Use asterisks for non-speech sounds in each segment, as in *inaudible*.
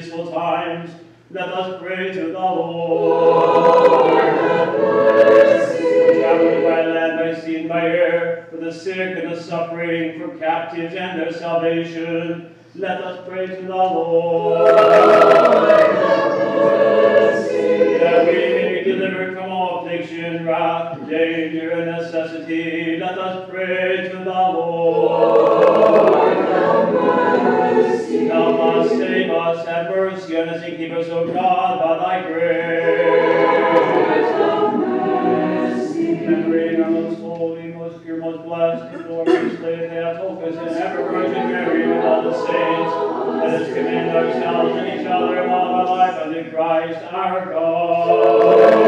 peaceful times, let us pray to the Lord. Lord Traveling by land, by sea, and by air, for the sick and the suffering, for captives and their salvation, let us pray to the Lord. Lord that we may be delivered from all affliction, wrath, danger, and necessity, let us pray to the Lord. us adverse sinners and keep us, O God, by thy grace. Remembering our most holy, most pure, most blessed, and glorious Lady Theotokos and ever Virgin Mary with all the saints, let us commend ourselves and each other and all our life unto Christ our God.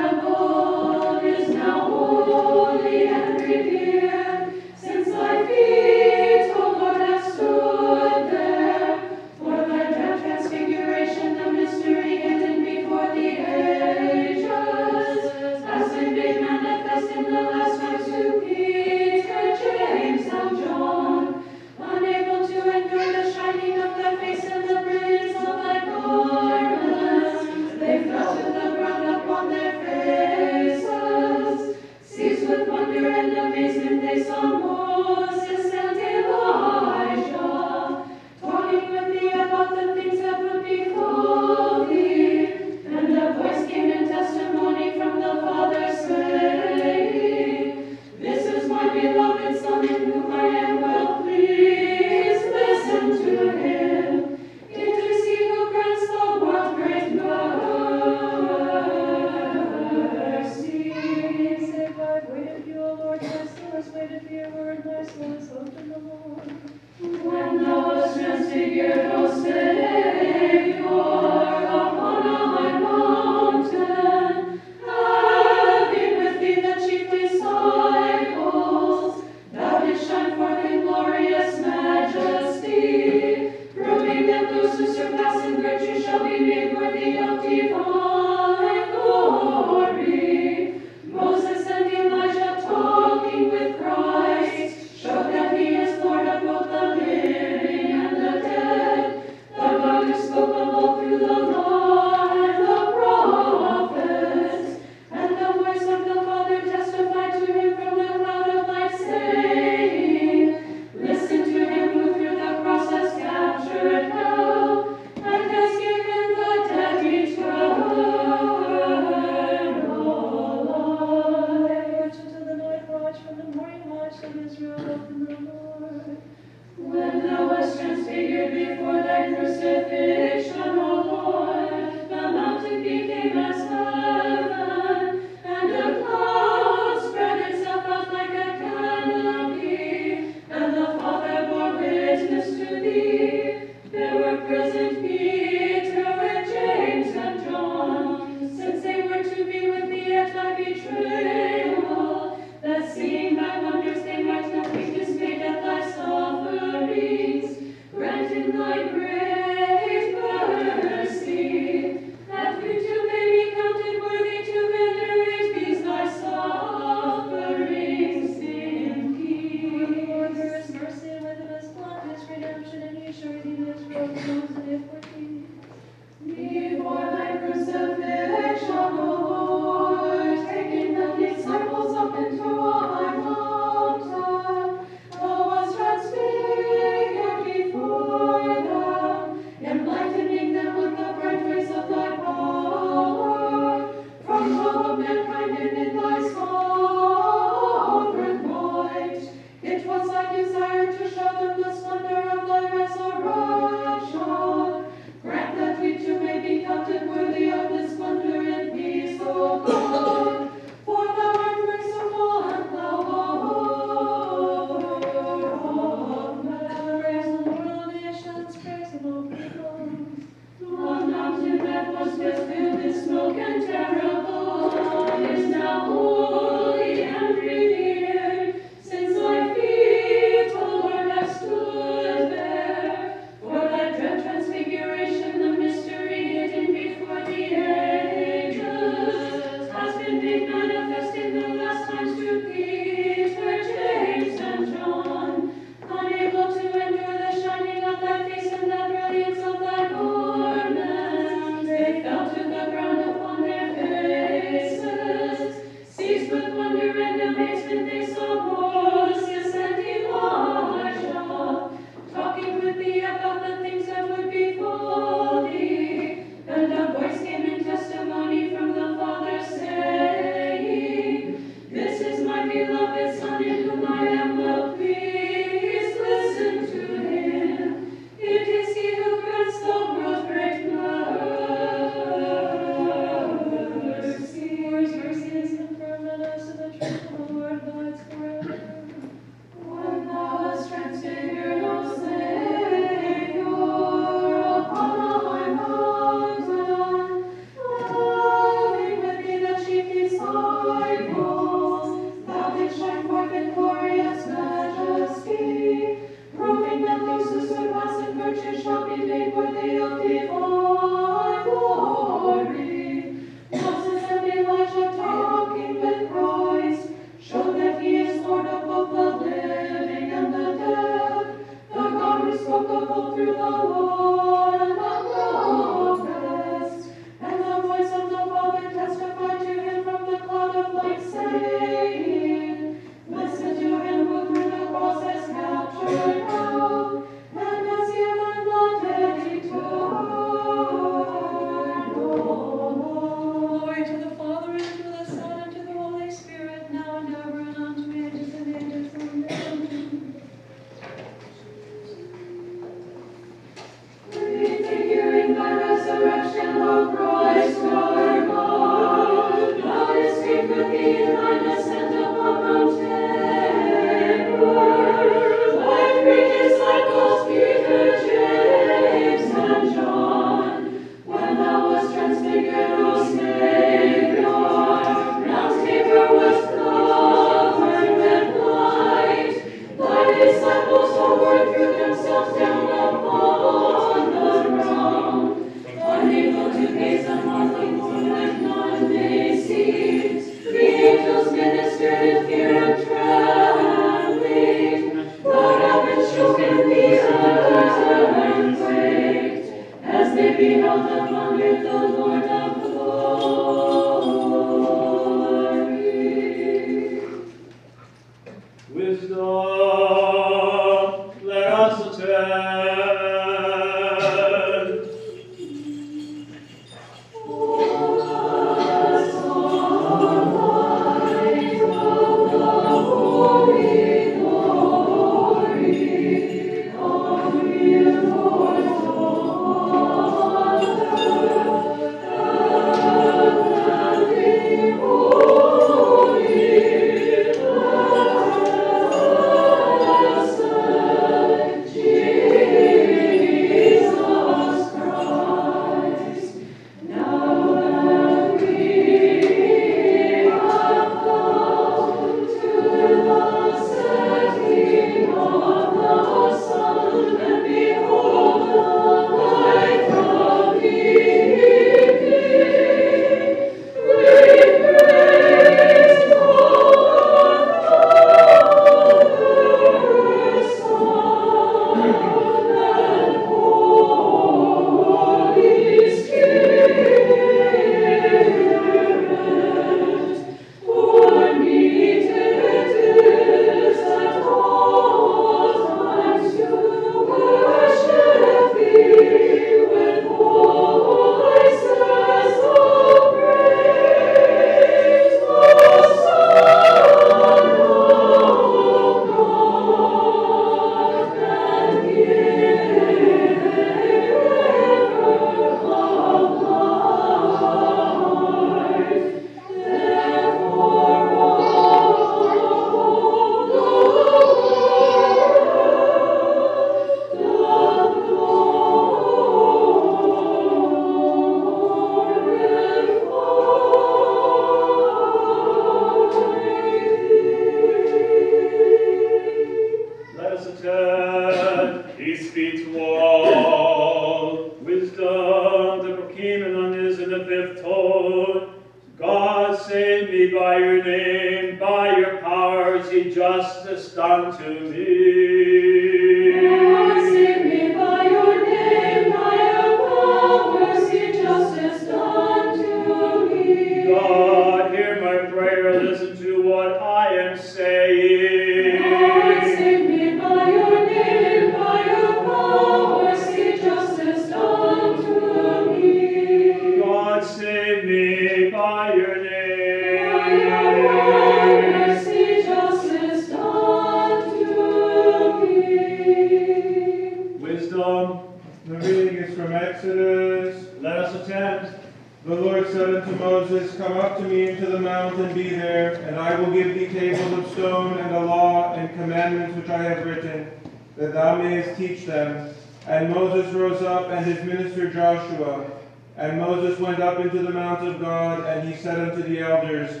God, and he said unto the elders,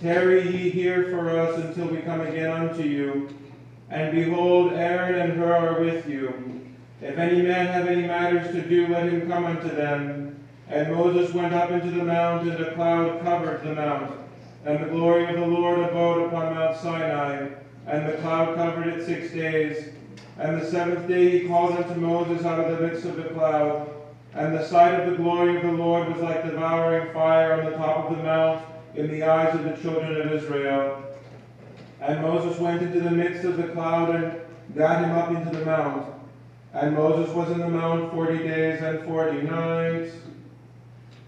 Tarry ye here for us until we come again unto you. And behold, Aaron and Hur are with you. If any man have any matters to do, let him come unto them. And Moses went up into the mount, and a cloud covered the mount. And the glory of the Lord abode upon Mount Sinai, and the cloud covered it six days. And the seventh day he called unto Moses out of the midst of the cloud. And the sight of the glory of the Lord was like devouring fire on the top of the mount in the eyes of the children of Israel. And Moses went into the midst of the cloud and got him up into the mount. And Moses was in the mount forty days and forty nights.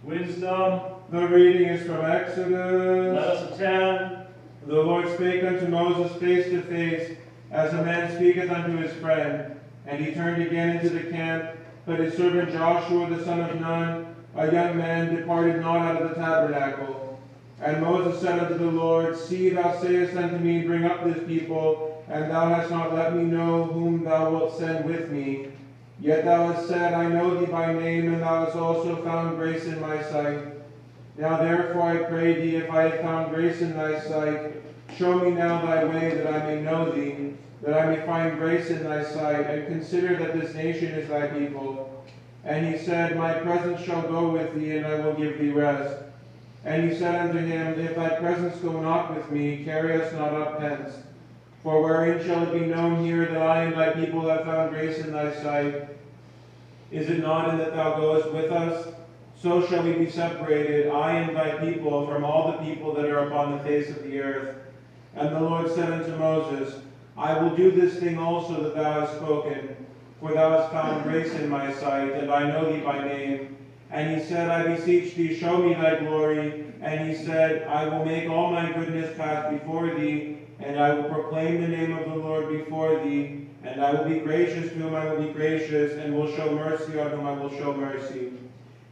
Wisdom, The reading is from let Exodus. us attend. The Lord spake unto Moses face to face, as a man speaketh unto his friend. And he turned again into the camp, but his servant Joshua the son of Nun, a young man, departed not out of the tabernacle. And Moses said unto the Lord, See, thou sayest unto me, Bring up this people, and thou hast not let me know whom thou wilt send with me. Yet thou hast said, I know thee by name, and thou hast also found grace in my sight. Now therefore I pray thee, if I have found grace in thy sight, show me now thy way, that I may know thee, that I may find grace in thy sight, and consider that this nation is thy people. And he said, My presence shall go with thee, and I will give thee rest. And he said unto him, If thy presence go not with me, carry us not up hence. For wherein shall it be known here that I and thy people have found grace in thy sight? Is it not in that thou goest with us? So shall we be separated, I and thy people, from all the people that are upon the face of the earth. And the Lord said unto Moses, I will do this thing also that thou hast spoken, for thou hast found grace in my sight, and I know thee by name. And he said, I beseech thee, show me thy glory. And he said, I will make all my goodness pass before thee, and I will proclaim the name of the Lord before thee. And I will be gracious to whom I will be gracious, and will show mercy on whom I will show mercy.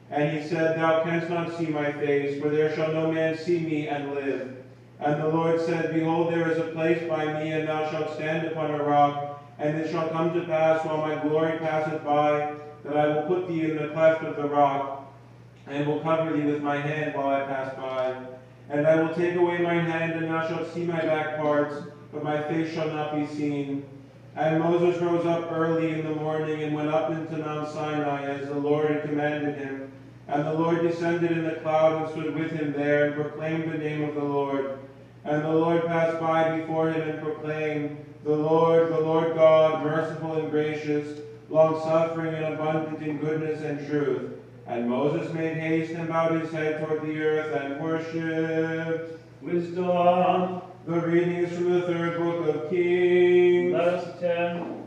And he said, Thou canst not see my face, for there shall no man see me and live. And the Lord said, Behold, there is a place by me, and thou shalt stand upon a rock. And it shall come to pass, while my glory passeth by, that I will put thee in the cleft of the rock, and will cover thee with my hand while I pass by. And I will take away mine hand, and thou shalt see my back parts, but my face shall not be seen. And Moses rose up early in the morning, and went up into Mount Sinai, as the Lord had commanded him. And the Lord descended in the cloud, and stood with him there, and proclaimed the name of the Lord. And the Lord passed by before him, and proclaimed, The Lord, the Lord God, merciful and gracious, long-suffering and abundant in goodness and truth. And Moses made haste and bowed his head toward the earth and worshipped. Wisdom, The reading is from the third book of Kings. let us attend.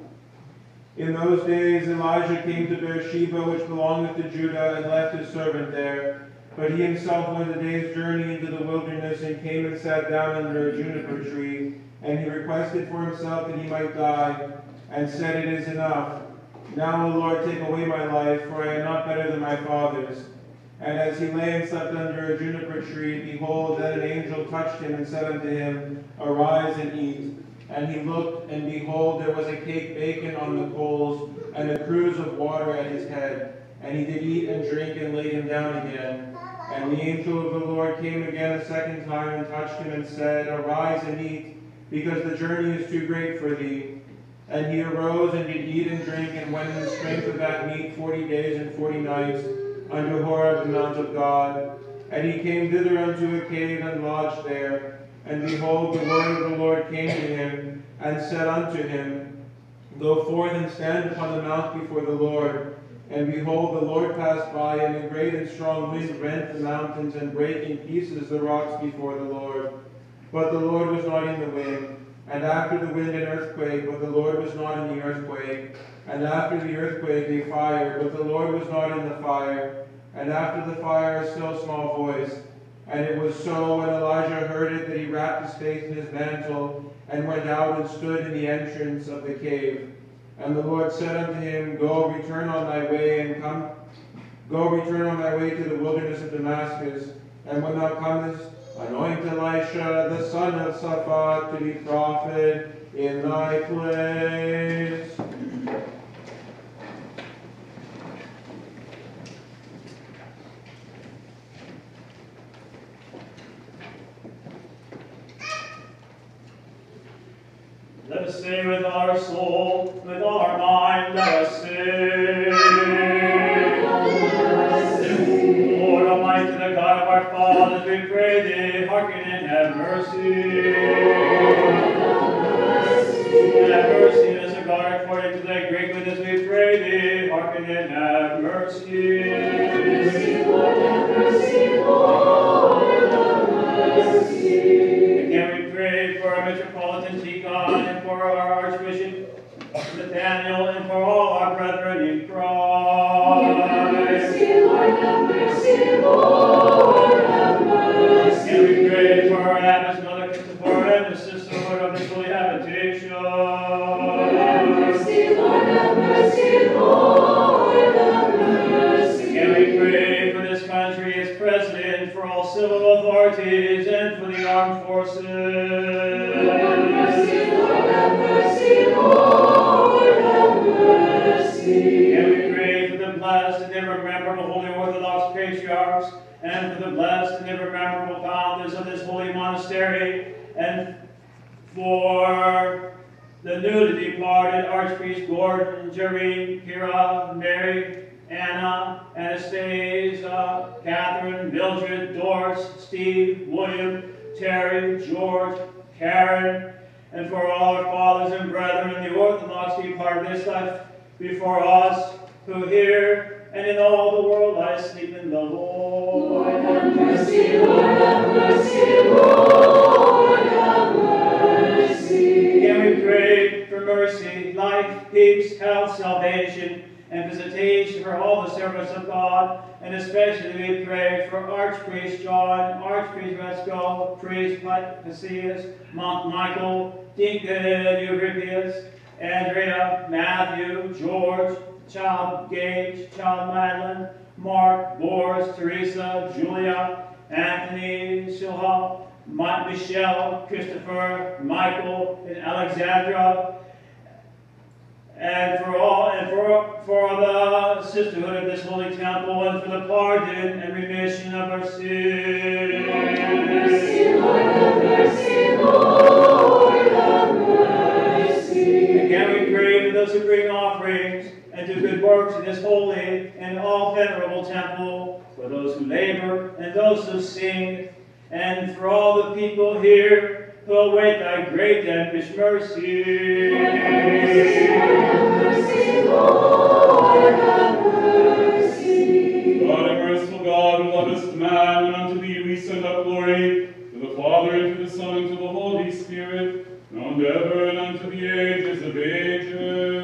In those days Elijah came to Beersheba, which belongeth to Judah, and left his servant there. But he himself went a day's journey into the wilderness, and came and sat down under a juniper tree. And he requested for himself that he might die, and said, It is enough. Now, O Lord, take away my life, for I am not better than my fathers. And as he lay and slept under a juniper tree, behold, then an angel touched him and said unto him, Arise and eat. And he looked, and behold, there was a cake baken on the coals, and a cruse of water at his head. And he did eat and drink, and laid him down again. And the angel of the Lord came again a second time, and touched him, and said, Arise and eat, because the journey is too great for thee. And he arose and did eat and drink, and went in the strength of that meat forty days and forty nights unto Horeb the mount of God. And he came thither unto a cave and lodged there. And behold, the word of the Lord came to him, and said unto him, Go forth and stand upon the mount before the Lord. And behold, the Lord passed by, and a great and strong wind rent the mountains, and brake in pieces the rocks before the Lord. But the Lord was not in the wind. And after the wind an earthquake, but the Lord was not in the earthquake. And after the earthquake a fire, but the Lord was not in the fire. And after the fire a still small voice. And it was so when Elijah heard it that he wrapped his face in his mantle, and went out and stood in the entrance of the cave. And the Lord said unto him, Go, return on thy way, and come. Go, return on thy way to the wilderness of Damascus. And when thou comest, anoint Elisha, the son of Shaphat, to be prophet in thy place. Let us say with our soul, with our mind, let us say. Lord Almighty, the God of our fathers, we pray thee, hearken and have mercy. Have mercy us, God, according to thy great goodness, we pray thee, hearken and have mercy. The newly departed Archpriest Gordon, Jeremy, Kira, Mary, Anna, Anastasia, Catherine, Mildred, Doris, Steve, William, Terry, George, Karen, and for all our fathers and brethren in the Orthodox departed this life before us, who here and in all the world lie asleep in the Lord. Again life, peace, health, salvation, and visitation for all the servants of God, and especially we pray for Archpriest John, Archpriest Resco, Priest Cassius, Monk Michael, Deacon Eurypius, Andrea, Matthew, George, Child Gage, Child Madeline, Mark, Boris, Teresa, Julia, Anthony, Shilha, Ma- Michelle, Christopher, Michael, and Alexandra, and for all and for for the sisterhood of this holy temple, and for the pardon and remission of our sins. Again, we pray for those who bring offerings and do good works in this holy and all venerable temple, for those who labor and those who sing, and for all the people here who await thy great and rich mercy. God and merciful God, who lovest man, and unto thee we send up glory, to the Father, and to the Son, and to the Holy Spirit, and ever, and unto the ages of ages.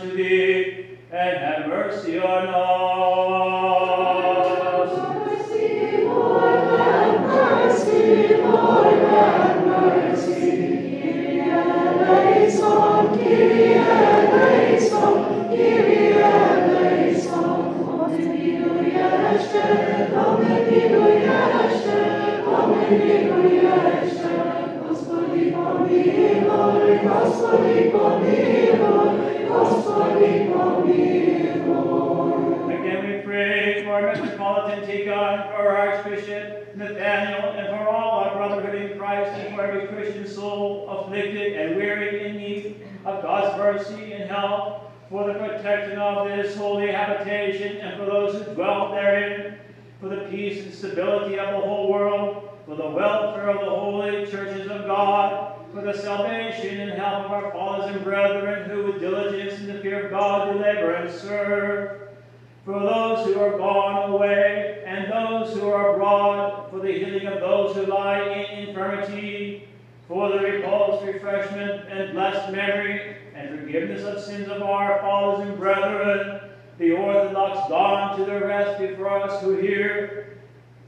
unto thee, and have mercy on us. Mercy, Lord, have mercy, Lord, have mercy. Kyrie eleison, Kyrie eleison, Kyrie eleison. Omen vidu jeste, omen vidu jeste, omen vidu jeste. Господи, помилуй, Господи, for the protection of this holy habitation and for those who dwell therein, for the peace and stability of the whole world, for the welfare of the holy churches of God, for the salvation and help of our fathers and brethren who with diligence and the fear of God deliver labor and serve, for those who are gone away and those who are abroad, for the healing of those who lie in infirmity, for the repose, refreshment, and blessed memory and forgiveness of sins of our fathers and brethren, the Orthodox gone to their rest before us who hear,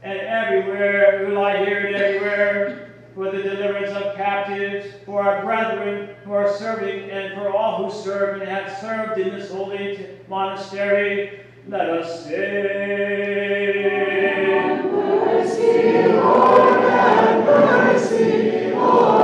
and everywhere, who lie here and everywhere, for the deliverance of captives, for our brethren who are serving, and for all who serve and have served in this holy monastery, let us sing. Mercy, Lord, have mercy, Lord.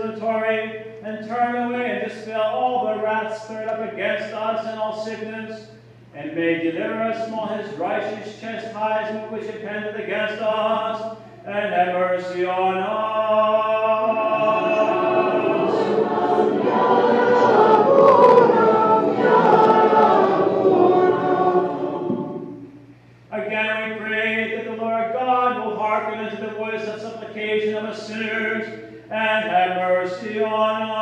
And turn away and dispel all the wrath stirred up against us and all sickness, and may deliver us from all his righteous chastisement which impended against us, and have mercy on us. Again we pray that the Lord God will hearken unto the voice of supplication of us sinners, and have mercy on us.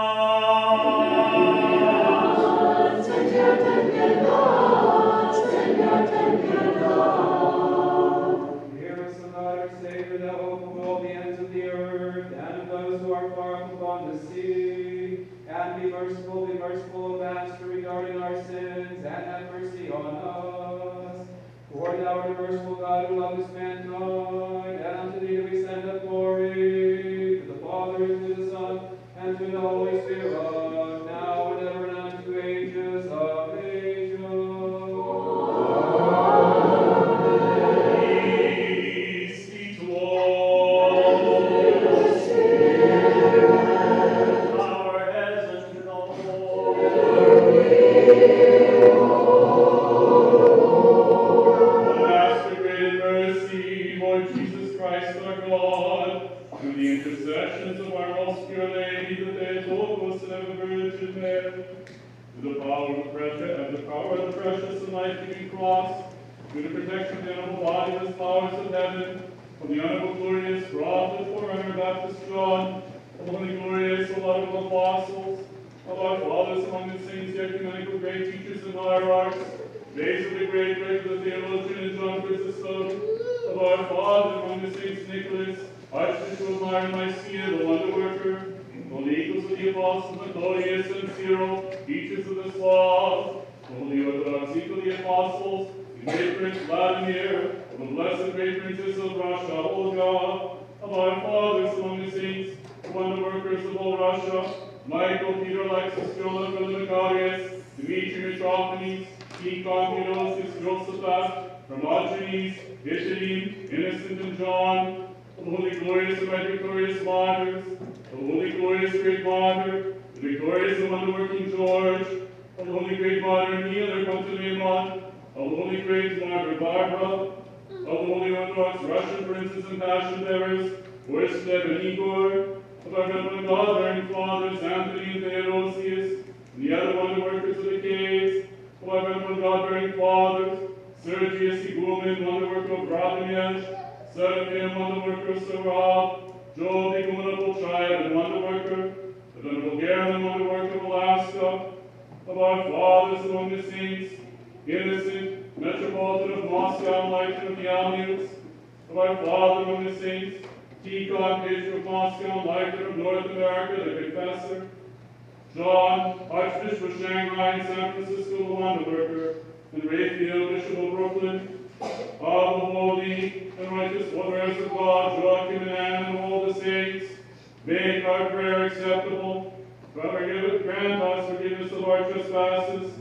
Tender Lord, send your tender Lord. Hear us, O God, our Savior, the hope of all the ends of the earth, and of those who are far off upon the sea. And be merciful, be merciful, O Master, regarding our sins, and have mercy on us. For thou art a merciful God who lovest mankind, among the saints, innocent, metropolitan of Moscow, Lighton of the Aleuts, of our father among the saints, Tikhon, Bishop of Moscow, Lighton of North America, the confessor, John, Archbishop of Shanghai and San Francisco, the wonder worker, and Raphael, Bishop of Brooklyn, all the holy and righteous warriors of God, Joachim and Anne, and all the saints, make our prayer acceptable. Father, give it, grant us forgiveness of our trespasses,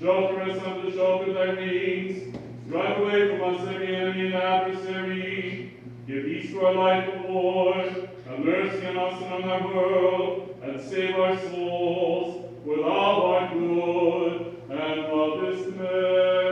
shelter us under the shelter of thy wings, drive away from us every enemy and adversary, give peace to our life, O Lord, have mercy on us and on our world, and save our souls with all our good and modest Spoke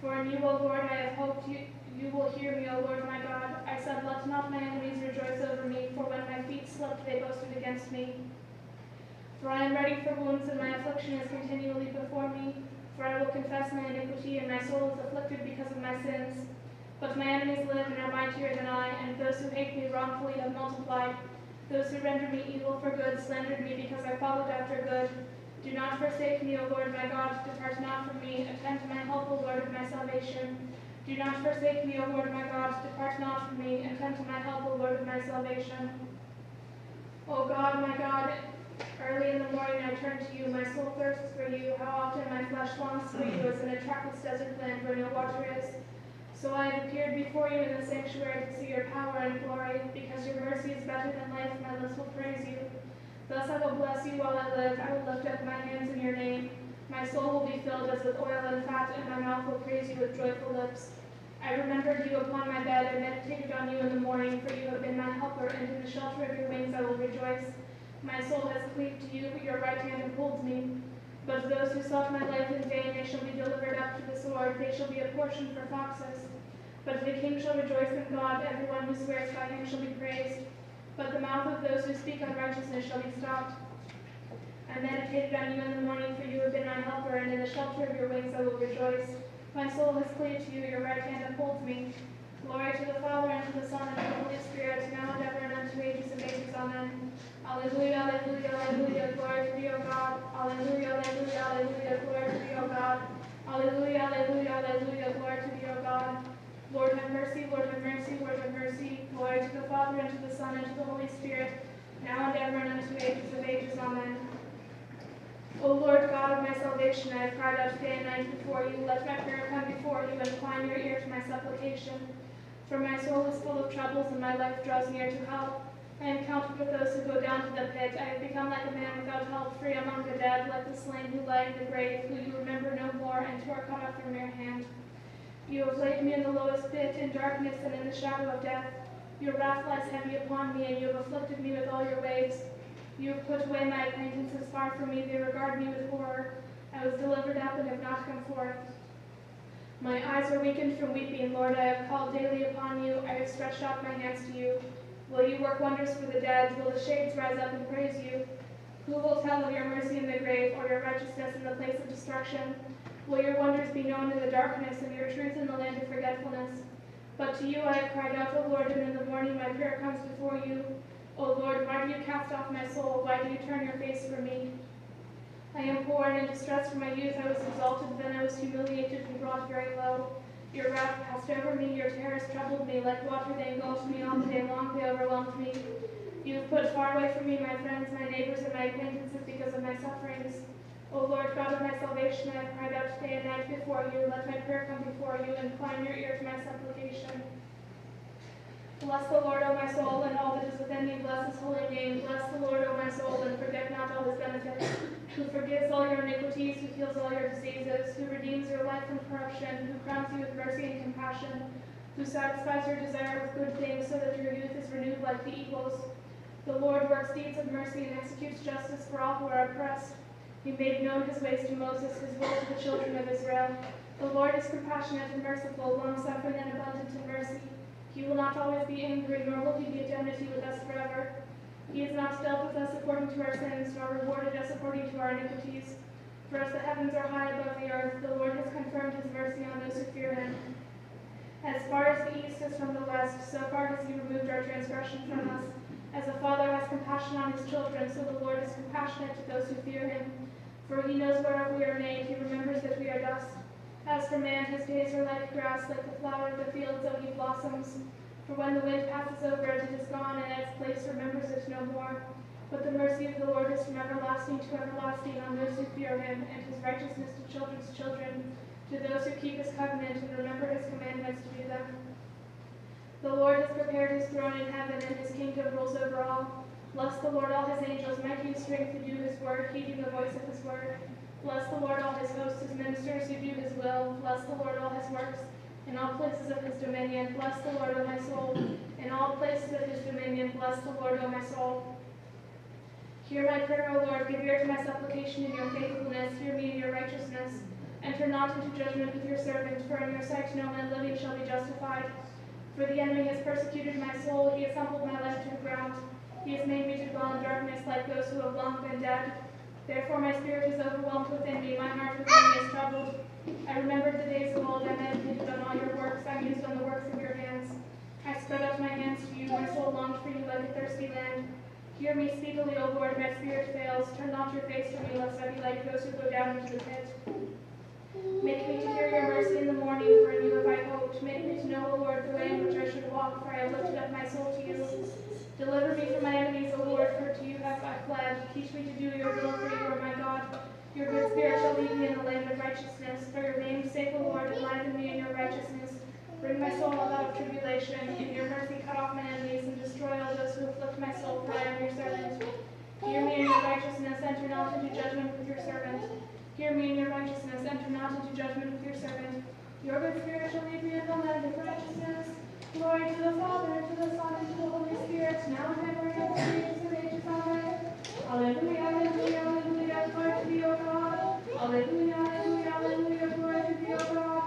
For in you, O Lord, I have hoped you, you will hear me, O Lord my God. I said, Let not my enemies rejoice over me, for when my feet slipped, they boasted against me. For I am ready for wounds, and my affliction is continually before me. For I will confess my iniquity, and my soul is afflicted because of my sins. But my enemies live and are mightier than I, and those who hate me wrongfully have multiplied. Those who render me evil for good slandered me because I followed after good. Do not forsake me, O Lord my God, depart not from me. Attend to my help, O Lord of my salvation. Do not forsake me, O Lord my God, depart not from me. Attend to my help, O Lord of my salvation. O God, my God, early in the morning I turn to you. My soul thirsts for you. How often my flesh longs for you as in a trackless desert land where no water is. So I have appeared before you in the sanctuary to see your power and glory. Because your mercy is better than life, my lips will praise you. Thus I will bless you while I live. I will lift up my hands in your name. My soul will be filled as with oil and fat, and my mouth will praise you with joyful lips. I remembered you upon my bed and meditated on you in the morning, for you have been my helper, and in the shelter of your wings I will rejoice. My soul has cleaved to you, your right hand upholds me. But those who sought my life in vain, they shall be delivered up to the sword, they shall be a portion for foxes. But the king shall rejoice in God, everyone who swears by him shall be praised. But the mouth of those who speak unrighteousness shall be stopped. I meditated on you in the morning, for you have been my helper, and in the shelter of your wings I will rejoice. My soul has cleaved to you, your right hand upholds me. Glory to the Father, and to the Son, and to the Holy Spirit, now and ever, and unto ages of ages. Amen. Alleluia, alleluia, alleluia, glory to thee, O God. Alleluia, alleluia, alleluia, glory to thee, O God. Alleluia, alleluia, alleluia, glory to thee, O God. Lord have mercy, Lord have mercy, Lord have mercy. Glory to the Father, and to the Son, and to the Holy Spirit, now and ever, and unto ages of ages. Amen. O Lord God of my salvation, I have cried out day and night before you. Let my prayer come before you, and incline your ear to my supplication. For my soul is full of troubles, and my life draws near to hell. I am counted with those who go down to the pit. I have become like a man without help, free among the dead, like the slain who lie in the grave, who you remember no more, and who are cut off from your hand. You have laid me in the lowest pit, in darkness and in the shadow of death. Your wrath lies heavy upon me, and you have afflicted me with all your waves. You have put away my acquaintances far from me, they regard me with horror. I was delivered up and have not come forth. My eyes are weakened from weeping, Lord. I have called daily upon you. I have stretched out my hands to you. Will you work wonders for the dead? Will the shades rise up and praise you? Who will tell of your mercy in the grave, or your righteousness in the place of destruction? Will your wonders be known in the darkness, and your truth But to you I have cried out, O Lord, and in the morning my prayer comes before you. O Lord, why do you cast off my soul? Why do you turn your face from me? I am poor and in distress from my youth. I was exalted, then I was humiliated and brought very low. Your wrath passed over me, your terrors troubled me. Like water they engulfed me all day long, they overwhelmed me. You have put far away from me my friends, my neighbors, and my acquaintances because of my sufferings. O Lord God of my salvation, I have cried out day and night before you. Let my prayer come before you, and incline your ear to my supplication. Bless the Lord, O my soul, and all that is within me. Bless his holy name. Bless the Lord, O my soul, and forget not all his benefits. Who forgives all your iniquities, who heals all your diseases, who redeems your life from corruption, who crowns you with mercy and compassion, who satisfies your desire with good things, so that your youth is renewed like the eagles. The Lord works deeds of mercy and executes justice for all who are oppressed. He made known his ways to Moses, his will to the children of Israel. The Lord is compassionate and merciful, long-suffering and abundant in mercy. He will not always be angry, nor will he be at enmity with us forever. He has not dealt with us according to our sins, nor rewarded us according to our iniquities. For as the heavens are high above the earth, the Lord has confirmed his mercy on those who fear him. As far as the east is from the west, so far has he removed our transgression from us. As a father has compassion on his children, so the Lord is compassionate to those who fear him. For he knows whereof we are made, he remembers that we are dust. As for man, his days are like grass, like the flower of the field, so he blossoms. For when the wind passes over it, it is gone, and its place remembers it no more. But the mercy of the Lord is from everlasting to everlasting on those who fear him, and his righteousness to children's children, to those who keep his covenant and remember his commandments to do them. The Lord has prepared his throne in heaven, and his kingdom rules over all. Bless the Lord, all his angels, mighty in strength to do his word, heeding the voice of his word. Bless the Lord, all his hosts, his ministers who do his will. Bless the Lord, all his works, in all places of his dominion. Bless the Lord, O my soul. In all places of his dominion, bless the Lord, O my soul. Hear my prayer, O Lord, give ear to my supplication in your faithfulness, hear me in your righteousness. Enter not into judgment with your servant, for in your sight no man living shall be justified. For the enemy has persecuted my soul, he has humbled my life to the ground. He has made me to dwell in darkness like those who have long been dead. Therefore my spirit is overwhelmed within me, my heart within me is troubled. I remembered the days of old, I meditated on all your works, I mused on the works of your hands. I spread out my hands to you, my soul longed for you like a thirsty land. Hear me speedily, O Lord, my spirit fails. Turn not your face to me, lest I be like those who go down into the pit. Make me to hear your mercy in the morning, for in you have I hoped. Make me to know, O Lord, the way in which I should walk, for I have lifted up my soul to you. Deliver me from my enemies, O Lord, for to you have I fled. Teach me to do your will, for you are my God. Your good spirit shall lead me in the land of righteousness. For your name's sake, O Lord, enliven me in your righteousness. Bring my soul out of tribulation. In your mercy cut off my enemies, and destroy all those who afflict my soul, for I am your servant. Hear me in your righteousness, enter not into judgment with your servant. Hear me in your righteousness, enter not into judgment with your servant. Your good spirit shall lead me in the land of righteousness. Glory to the Father, and to the Son, and to the Holy Spirit, now and ever, and ever, ages of. Amen. Alleluia, alleluia, alleluia, glory to thee, O God. Alleluia, alleluia, alleluia, glory to thee, O God.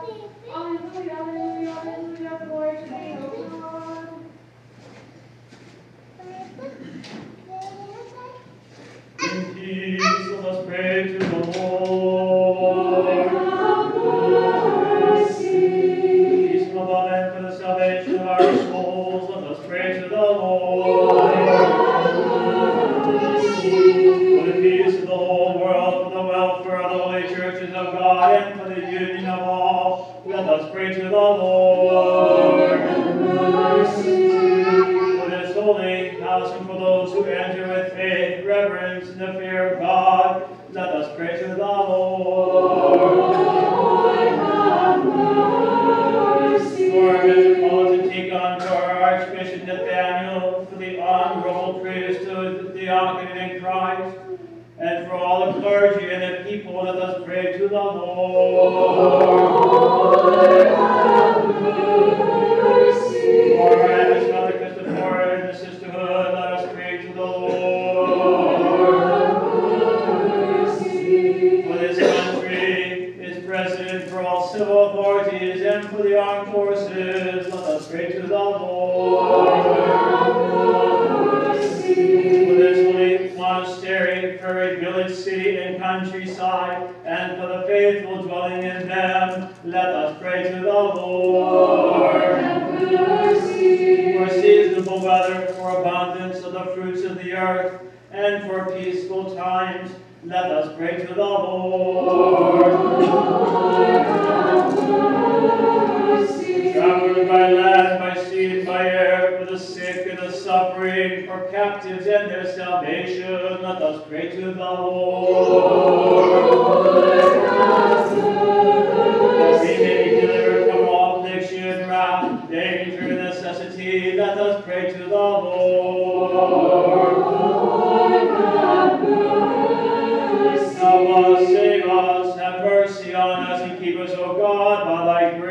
Alleluia, alleluia, alleluia, glory to thee, O God. In peace, let us pray to the Lord. Pray to the Lord. For this holy house and for those who enter with faith, reverence, and the fear of God, let us pray to the Lord. For our Metropolitan Tikhon, for our Archbishop Nathaniel, for the honorable priesthood, to the diaconate in Christ, and for all the clergy and the people, let us pray to the Lord. For our Abbess Mother Christopher and the sisterhood, countryside, and for the faithful dwelling in them, let us pray to the Lord. For seasonable weather, for abundance of the fruits of the earth, and for peaceful times, let us pray to the Lord. Travelers by land, by sea, by air, for the sick and the suffering, for captives and their salvation, let us pray to the Lord. That we may be delivered from all affliction, wrath, danger, necessity, let us pray to the Lord. Help us, save us, have mercy on us, and keep us, O God, by thy grace.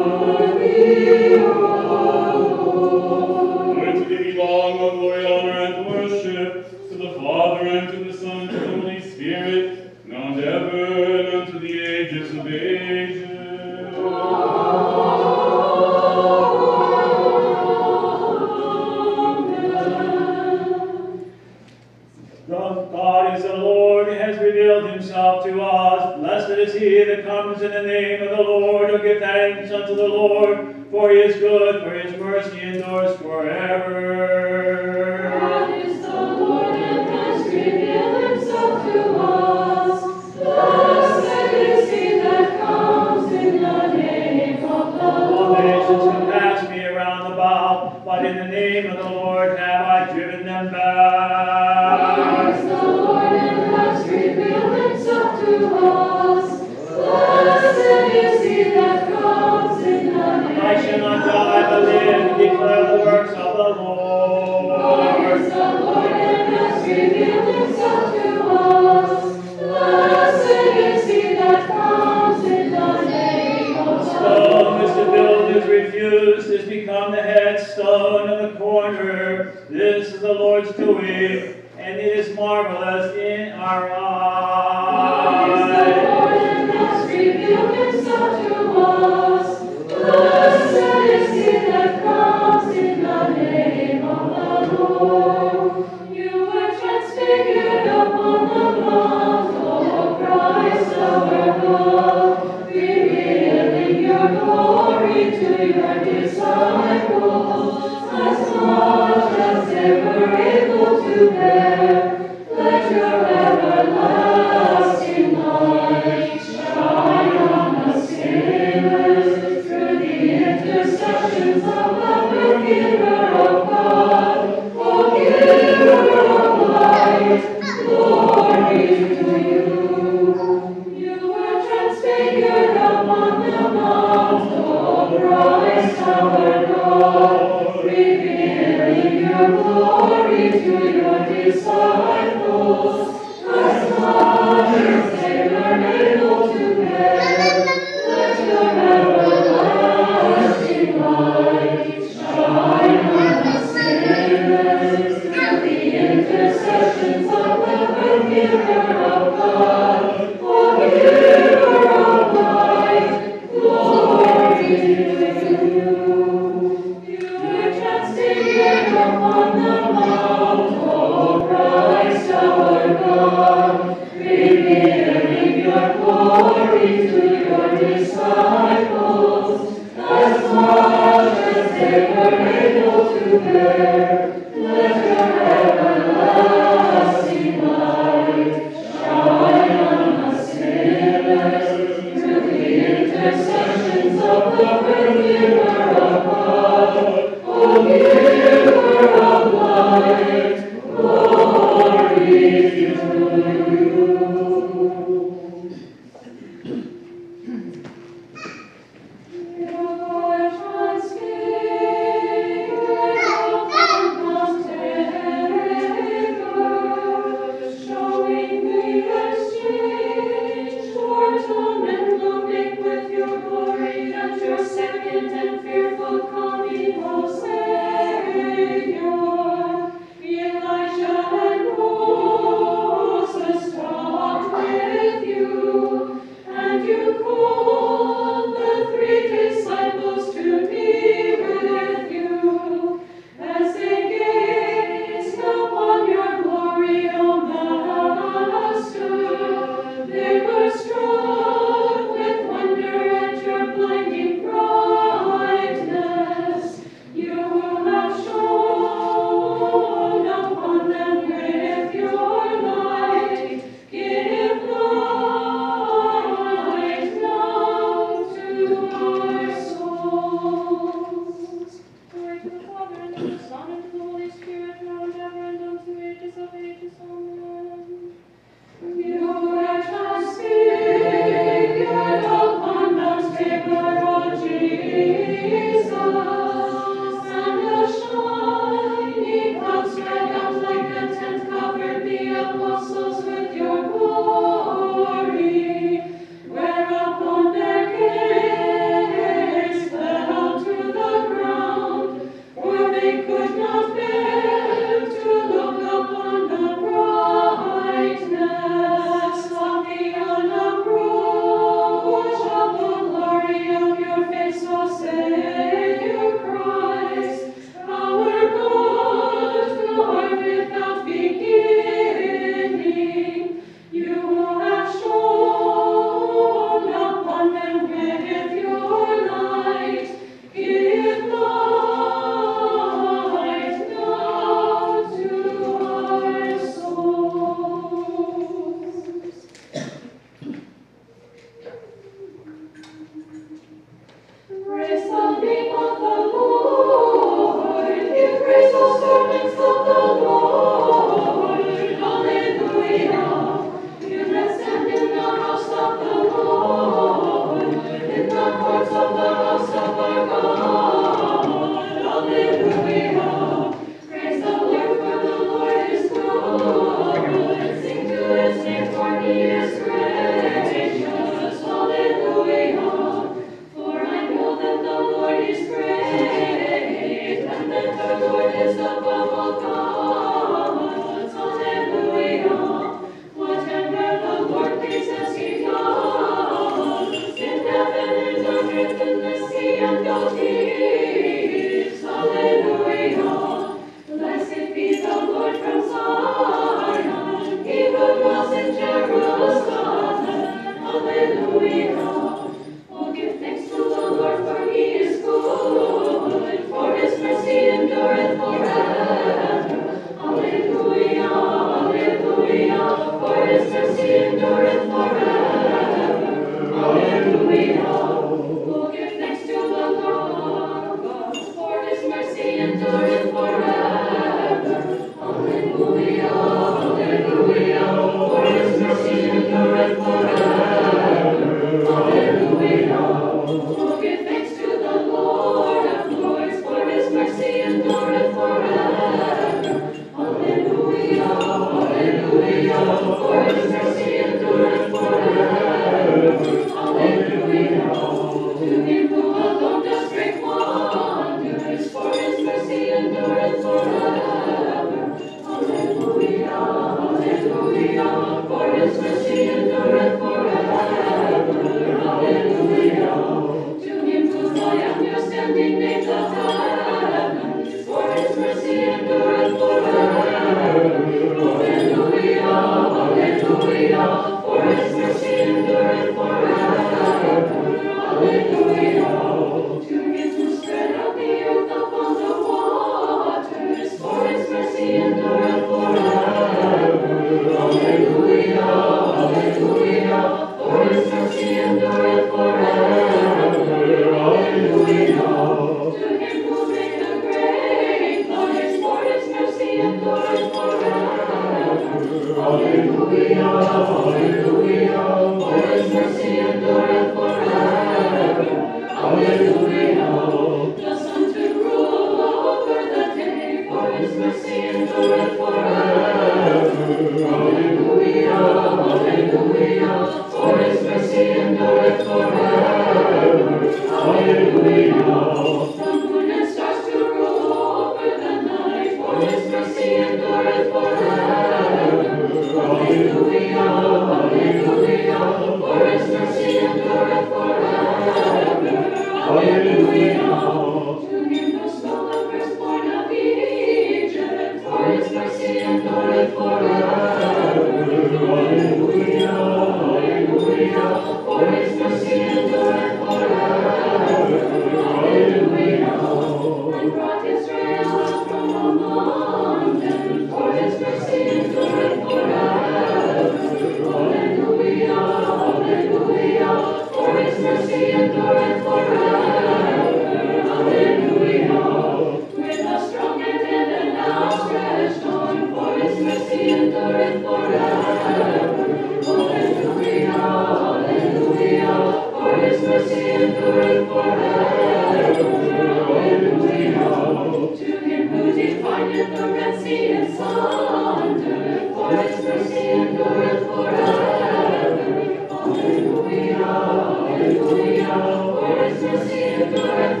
Hallelujah, his mercy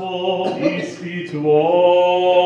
Easy to all.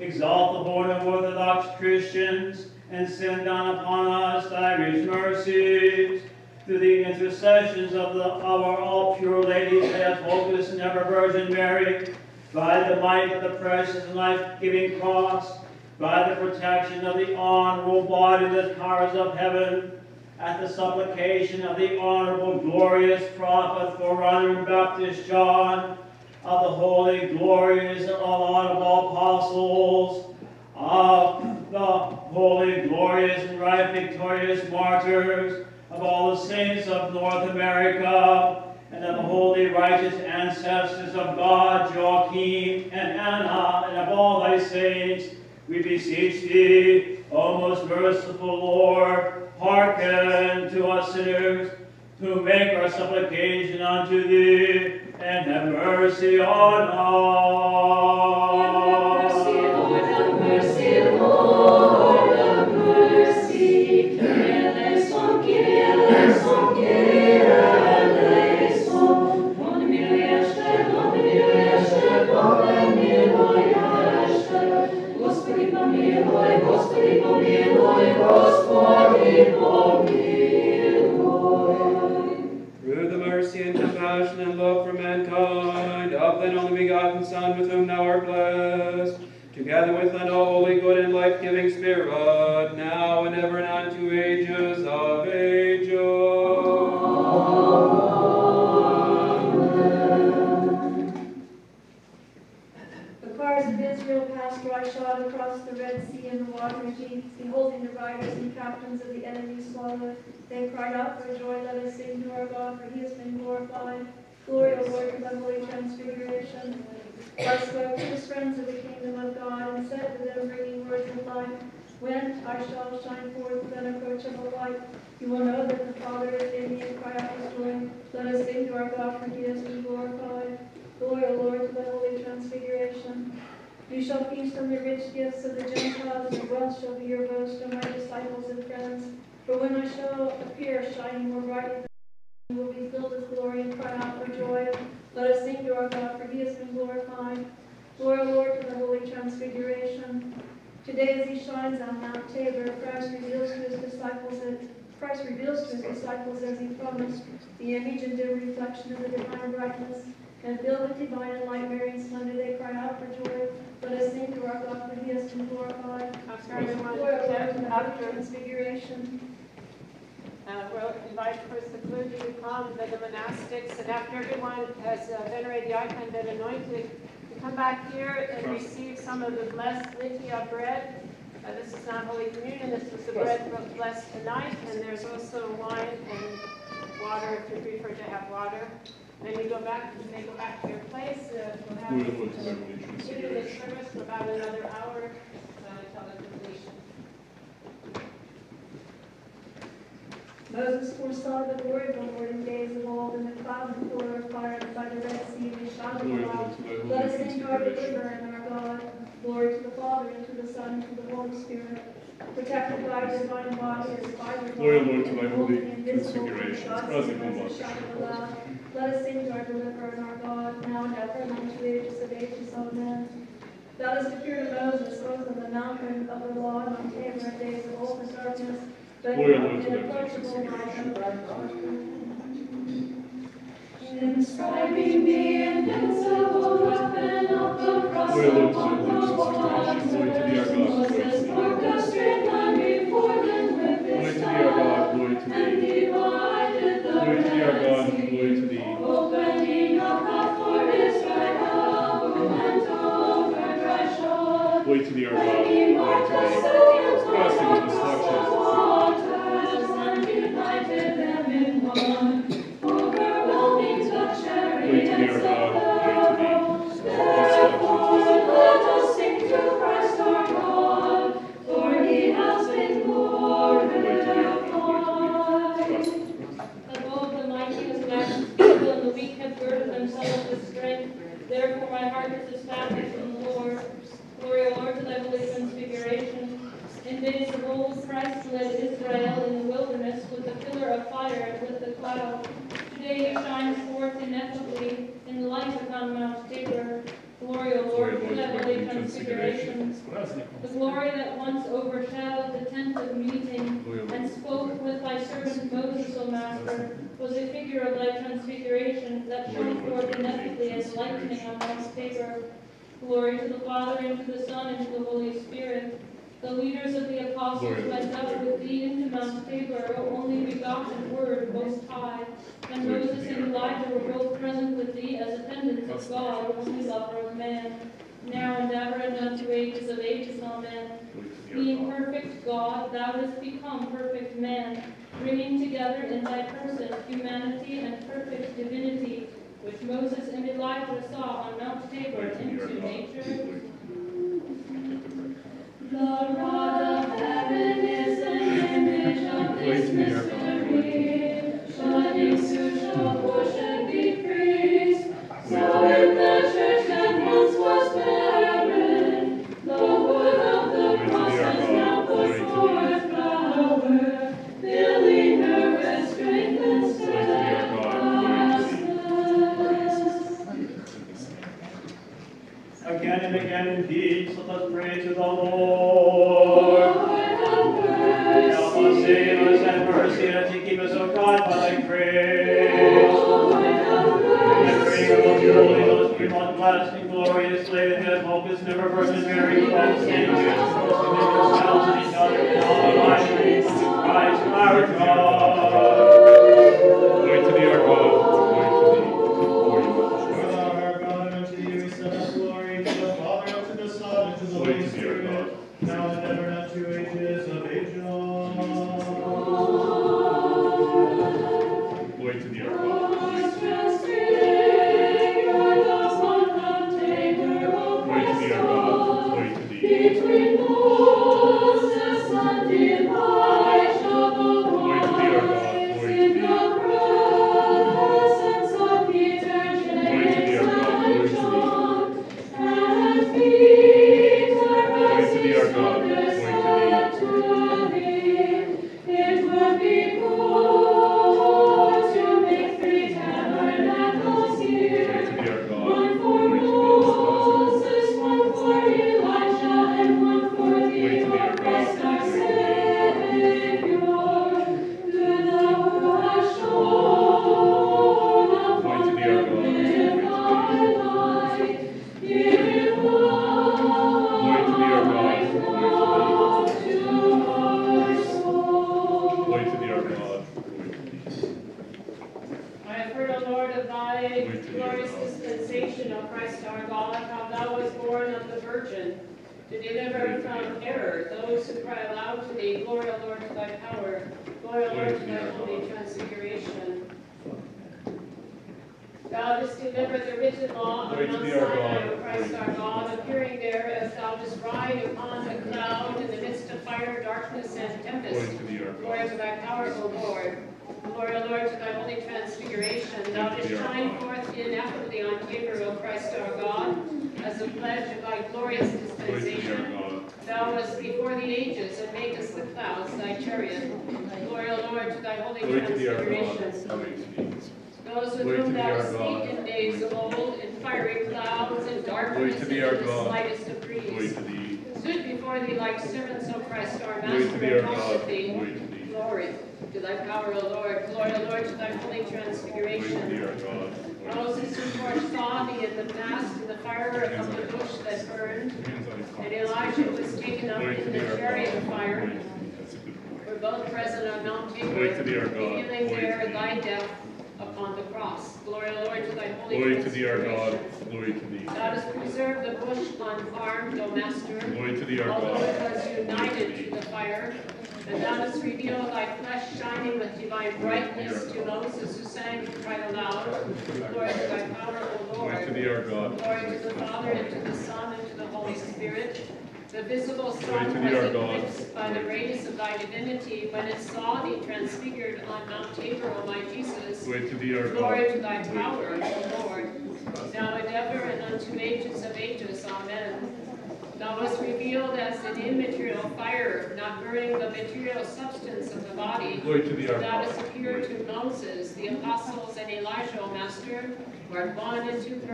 Exalt the Lord of Orthodox Christians, and send down upon us thy rich mercies. Through the intercessions of, the, of our all pure Lady, Theotokos and ever Virgin Mary, by the might of the precious and life-giving cross, by the protection of the honorable body that powers of heaven, at the supplication of the honorable, glorious prophet, forerunner, Baptist John, of the holy, glorious, and laudable apostles, of the holy, glorious, and right victorious martyrs, of all the saints of North America, and of the holy, righteous ancestors of God, Joachim and Anna, and of all thy saints, we beseech thee, O most merciful Lord, hearken to us sinners, who make our supplication unto thee, and have mercy on us. Son, with whom thou art blessed, together with thine holy, good, and life-giving Spirit, now and ever and unto ages of ages. The cars of Israel passed dry shod across the Red Sea and the water sheets, beholding the riders and captains of the enemy swallowed. They cried out for joy, let us sing to our God, for he has been glorified. Glory, O Lord, to the holy transfiguration. I spoke to the friends of the kingdom of God, and said to them, bringing words of life, When I shall shine forth with unapproachable light, you will know that the Father is in me, and cry out with joy. Let us sing to our God, for he has been glorified. Glory, O Lord, to the holy transfiguration. You shall feast on the rich gifts of the Gentiles, and wealth shall be your boast, O my disciples and friends. For when I shall appear shining more brightly you will be filled with glory and cry out for joy. Let us sing to our God, for he has been glorified. Glory, Lord, to the holy transfiguration. Today as he shines on Mount Tabor, Christ reveals to his disciples that Christ reveals to his disciples as he promised the image and dim reflection of the divine brightness. And filled with divine and light bearing splendor, they cry out for joy. Let us sing to our God, for he has been glorified. After everyone, Glory, Lord, to the holy after, transfiguration. Uh, we'll invite first the clergy to come, then the monastics, and after everyone has uh, venerated the icon, been anointed, to come back here and receive some of the blessed litia bread. Uh, This is not Holy Communion, this is the bread blessed tonight, and there's also wine and water, if you prefer to have water. Then you go back, you may go back to your place, uh, we'll have, Lord, Lord, to thy holy continue this service for about another hour uh, until the completion. Moses foresaw the glory of the Lord in days of old, in the cloud and pillar of fire, and by the Red Sea, and the shadow of Glory, cloud. Lord, to thy Let us sing to our deliverer and our God. Glory to the Father, and to the Son, and to the Holy Spirit. Protected by his divine body, as by the Glory, Lord, to thy holy transfiguration. God, Praise sing thee, us O a shout Lord. aloud. Let us sing to our deliverer and our God, now and ever, and unto the ages of ages. Amen. Thou hast appeared to Moses both on the mountain of the law and on Tabor in days of old and darkness, approachable light Inscribing the invincible weapon of the cross upon the walls. Heart is established in the Lord. Glory, O Lord, to thy holy transfiguration. In days of old, Christ led Israel in the wilderness with the pillar of fire and with the cloud. Today he shines forth ineffably in the light upon Mount Tabor glory, O Lord, through that holy transfiguration, the glory that once overshadowed the tent of meeting and spoke with thy servant Moses, O Master, was a figure of thy transfiguration that shone forth ineffably as lightning on Mount Tabor. Glory to the Father, and to the Son, and to the Holy Spirit. The leaders of the apostles went up with thee into Mount Tabor, O only begotten Word, most high. And Moses and Elijah were both present with thee as attendants of God, only lover of man, now and ever and unto ages of ages. Amen. Being perfect God, thou hast become perfect man, bringing together in thy person humanity and perfect divinity, which Moses and Elijah saw on Mount Tabor into nature. The rod of heaven is an image of this mystery. So in the blessed and glorious lay ahead. Hope is never Virgin Mary, false and of each other all the life. Christ, our God.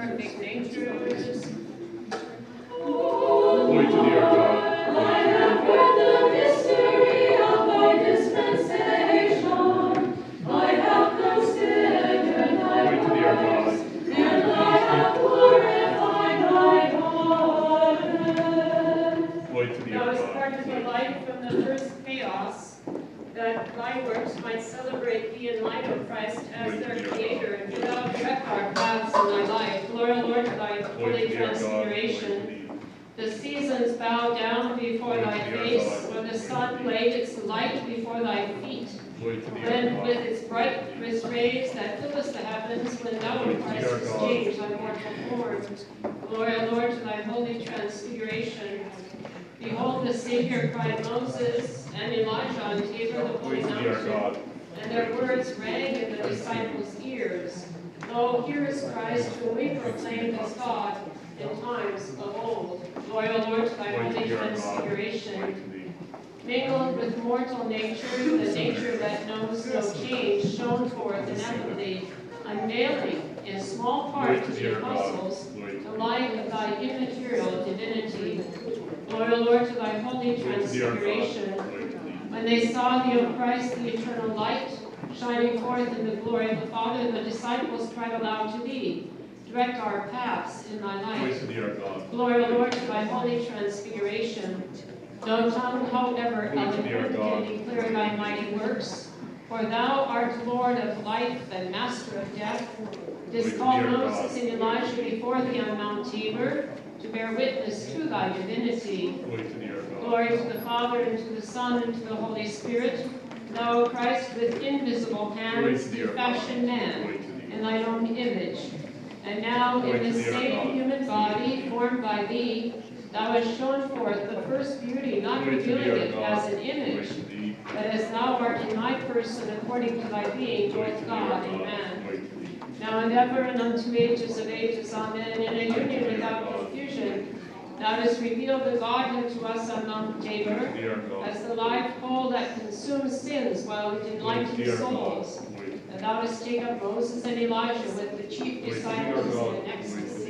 Thank you. The sun laid its light before thy feet. When with its bright rays that fillest the heavens, when thou in Christ hast changed thy mortal form. Glory, Lord, to thy holy transfiguration. Behold, the Savior cried Moses and Elijah on Tabor the holy mountain, and their words rang in the disciples' ears. Lo, here is Christ, whom we proclaimed as God in times of old. Glory, Lord, to thy holy transfiguration. Mingled with mortal nature, the nature that knows no change, shone forth ineffably, unveiling in small part to the apostles the light of thy immaterial divinity. Glory, O Lord, to thy holy transfiguration. When they saw thee, O Christ, the eternal light, shining forth in the glory of the Father, the disciples cried aloud to thee, Direct our paths in thy light. Glory, O Lord, to thy holy transfiguration. No tongue, however eloquent, can declare thy mighty works. For thou art Lord of life and master of death. Didst call Moses and Elijah before thee on Mount Tabor to bear witness to thy divinity. Glory to the Father, and to the Son, and to the Holy Spirit. Thou, Christ, with invisible hands, do fashion man in thine own image. And now, in this same human body, formed by thee, thou hast shown forth the first beauty, not revealing it as an image, but as thou art in thy person, according to thy being, both God and man. Now and ever and unto ages of ages, amen. In a union without confusion, thou dost reveal the Godhead to us on Mount Tabor, as the live coal that consumes sins while it enlightens souls. And thou dost take up Moses and Elijah with the chief disciples in ecstasy.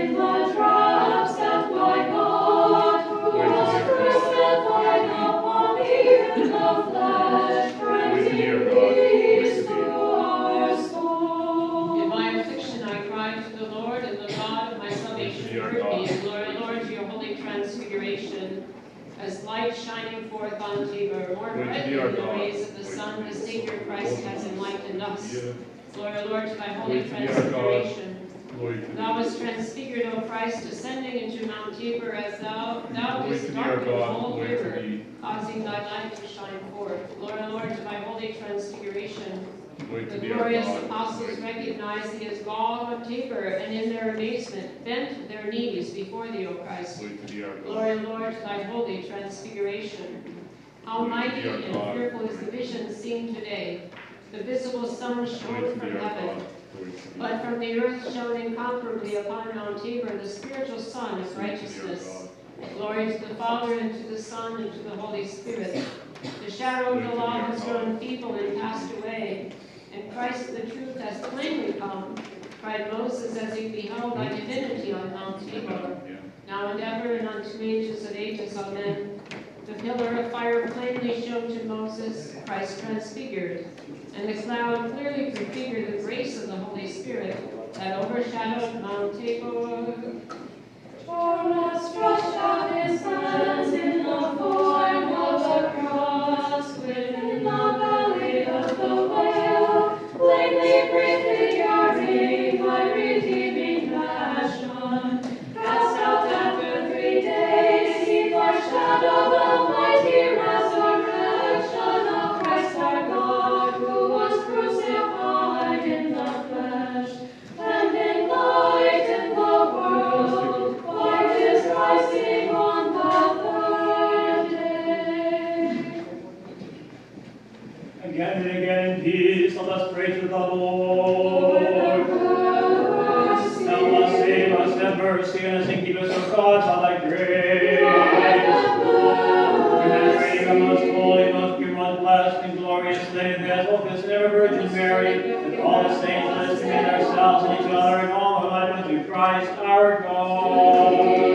shining forth on Tabor, more brightly than the rays of the sun, the Savior Christ has enlightened us. Glory, Lord, to thy holy transfiguration. Thou wast transfigured, O Christ, ascending into Mount Tabor, as thou, thou didst darken the whole river, causing thy light to shine forth. Glory, Lord, to thy holy transfiguration. The glorious apostles recognized thee as God of Tabor, and in their amazement bent their knees before thee, O Christ. Glory, Lord, to thy holy transfiguration. How mighty and fearful is the vision seen today. The visible sun shone from heaven, but from the earth shone incomparably upon Mount Tabor the spiritual sun of righteousness. Glory to the Father, and to the Son, and to the Holy Spirit. The shadow of the law has grown feeble and passed away, and Christ the truth has plainly come, cried Moses as he beheld thy divinity on Mount Tabor. Now and ever and unto ages of ages, amen. The pillar of fire plainly showed to Moses, Christ transfigured, and the cloud clearly prefigured the grace of the Holy Spirit that overshadowed Mount Tabor. For stretched out his hands in the form of plainly to the Lord. Help us, save us, have mercy, and us, and keep us, O God, by thy grace. Venerating most holy, most pure, most blessed, and glorious Lady, Theotokos and ever Virgin Mary, with all the saints, let us commend ourselves and each other and all our life unto Christ our God.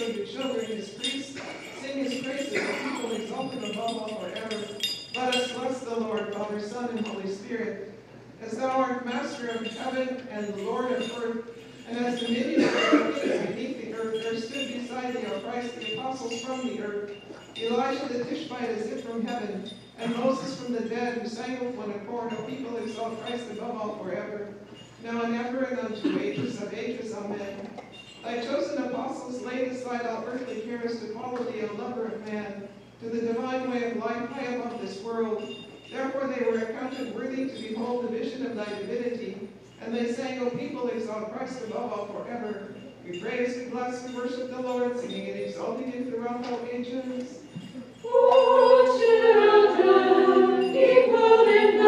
O you children, his priests. Sing his praises, the people exalted above all forever. Let us bless the Lord, Father, Son, and Holy Spirit, as thou art master of heaven and the Lord of earth, and as dominion over things beneath the earth, there stood beside thee, O Christ, the apostles from the earth, Elijah the Tishbite as if from heaven, and Moses from the dead, who sang with one accord, O people, exalt Christ above all forever, now and ever and unto ages of ages. Amen. Thy chosen apostles laid aside all earthly cares to follow thee, a lover of man, to the divine way of life high above this world. Therefore they were accounted worthy to behold the vision of thy divinity. And they sang, O people, exalt Christ above all forever. We praise, we bless, we worship the Lord, singing and exalting him throughout all ages. O children, equal in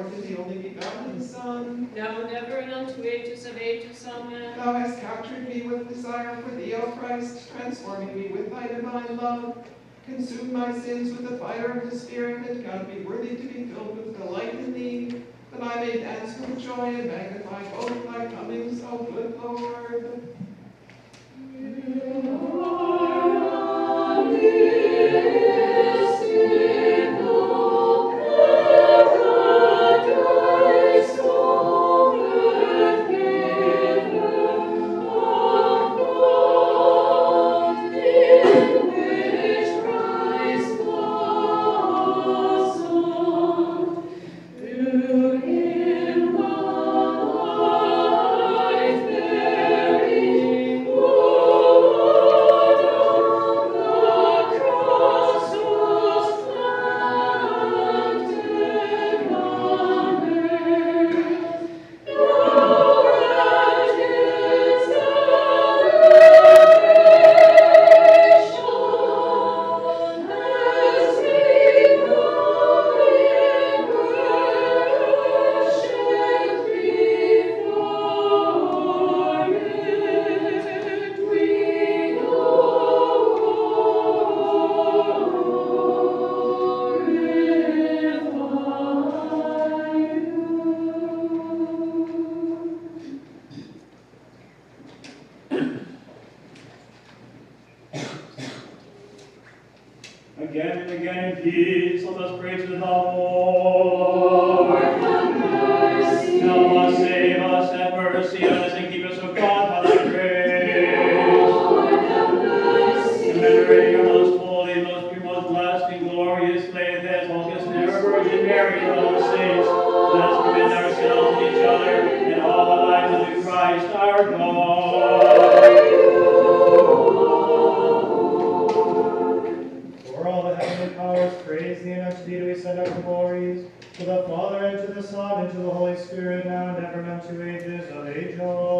forth in the only begotten Son. Now and ever and unto ages of ages. Amen. Thou hast captured me with desire for thee, O Christ, transforming me with thy divine love. Consume my sins with the fire of the Spirit, and count me worthy to be filled with delight in thee, that I may dance with joy and magnify both thy comings, O good Lord. Through Again and again in peace, let us pray to the Lord. Help us, save us, have mercy on us, and keep us, O God, by thy grace. Commemorating our most holy, most pure, most and glorious faith, Theotokos and ever Virgin Mary, and all saints, let us commend ourselves and each other, and all the lives of Christ our God. And ages of ages.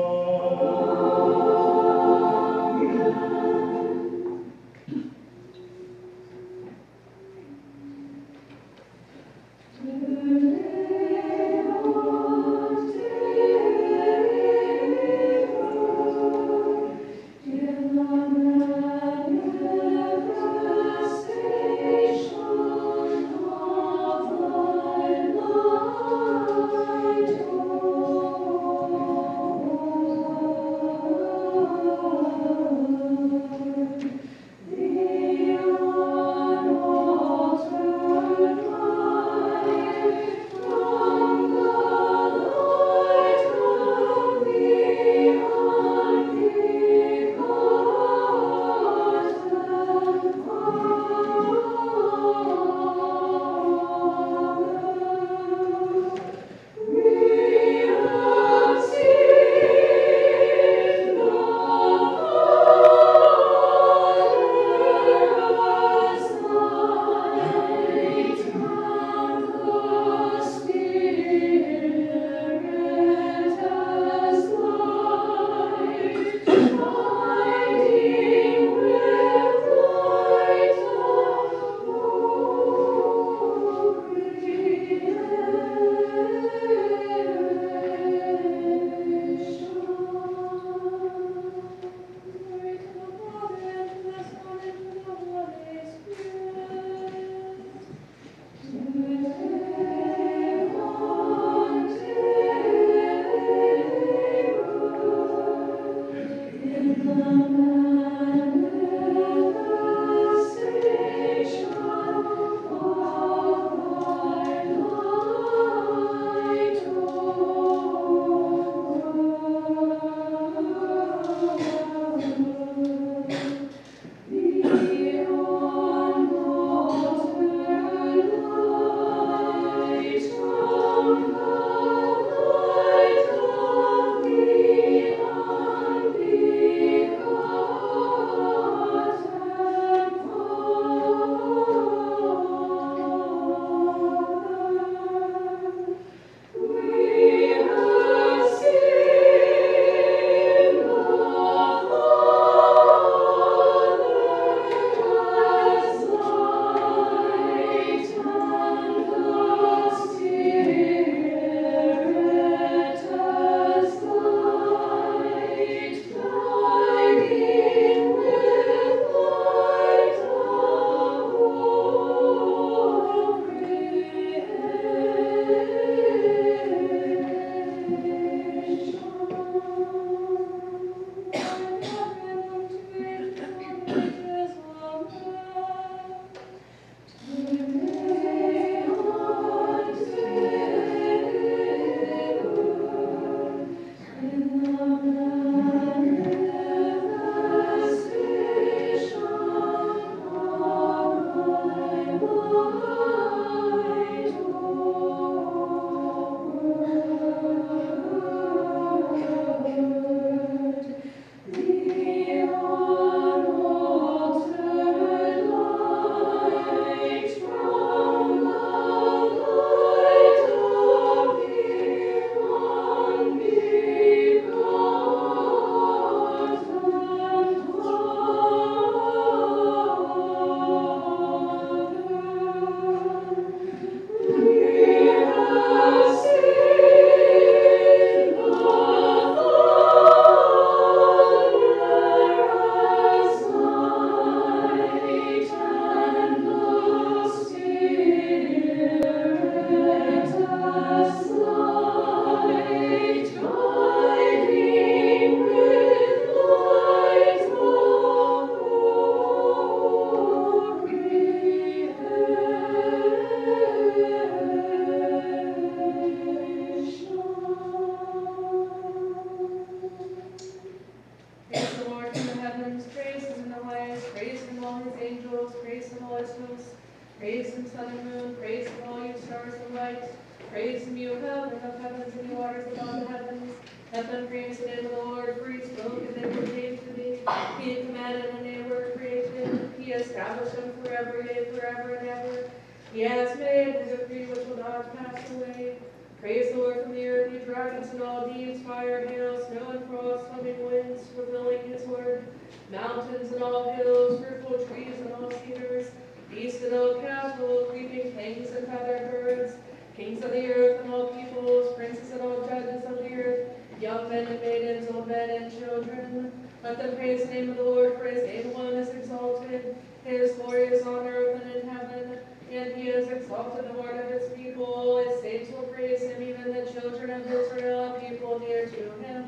Praise him, you heaven of heavens and you waters above the heavens. Let them praise the name of the Lord, for he spoke and they were made to be. He commanded and they were created. He established them forever, yea, forever and ever. He has made the decree which will not pass away. Praise the Lord from the earth, you dragons and all deeds, fire, hail, snow and frost, swimming winds, fulfilling his word. Mountains and all hills, fruitful trees and all cedars, beasts and all cattle, creeping things and feathered birds, kings of the earth and all peoples, princes and all judges of the earth, young men and maidens, old men and children. Let them praise the name of the Lord, for his name alone is exalted. His glory is on earth and in heaven, and he has exalted the Lord of his people. His saints will praise him, even the children of Israel, people near to him.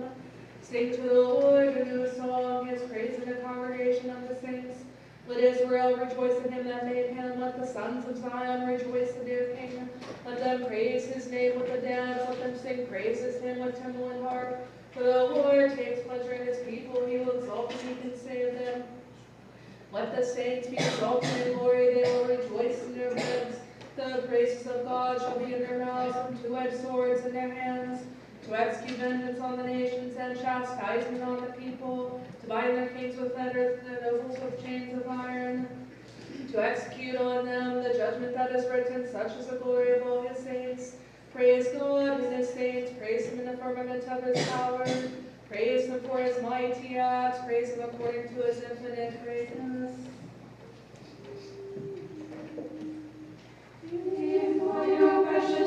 Sing to the Lord a new song, his praise in the congregation of the saints. Let Israel rejoice in him that made him. Let the sons of Zion rejoice in their king. Let them praise his name with the dance. Let them sing praises him with timbrel and harp. For the Lord takes pleasure in his people. He will exalt and he can save them. Let the saints be exalted in glory. They will rejoice in their beds. The praises of God shall be in their mouths and two-edged swords in their hands to execute vengeance on the nations and chastisement on the people, to bind their kings with fetters and their nobles with chains of iron, to execute on them the judgment that is written, such is the glory of all his saints. Praise God in his saints, praise him in the firmament of his power, praise him for his mighty acts, praise him according to his infinite greatness. For your precious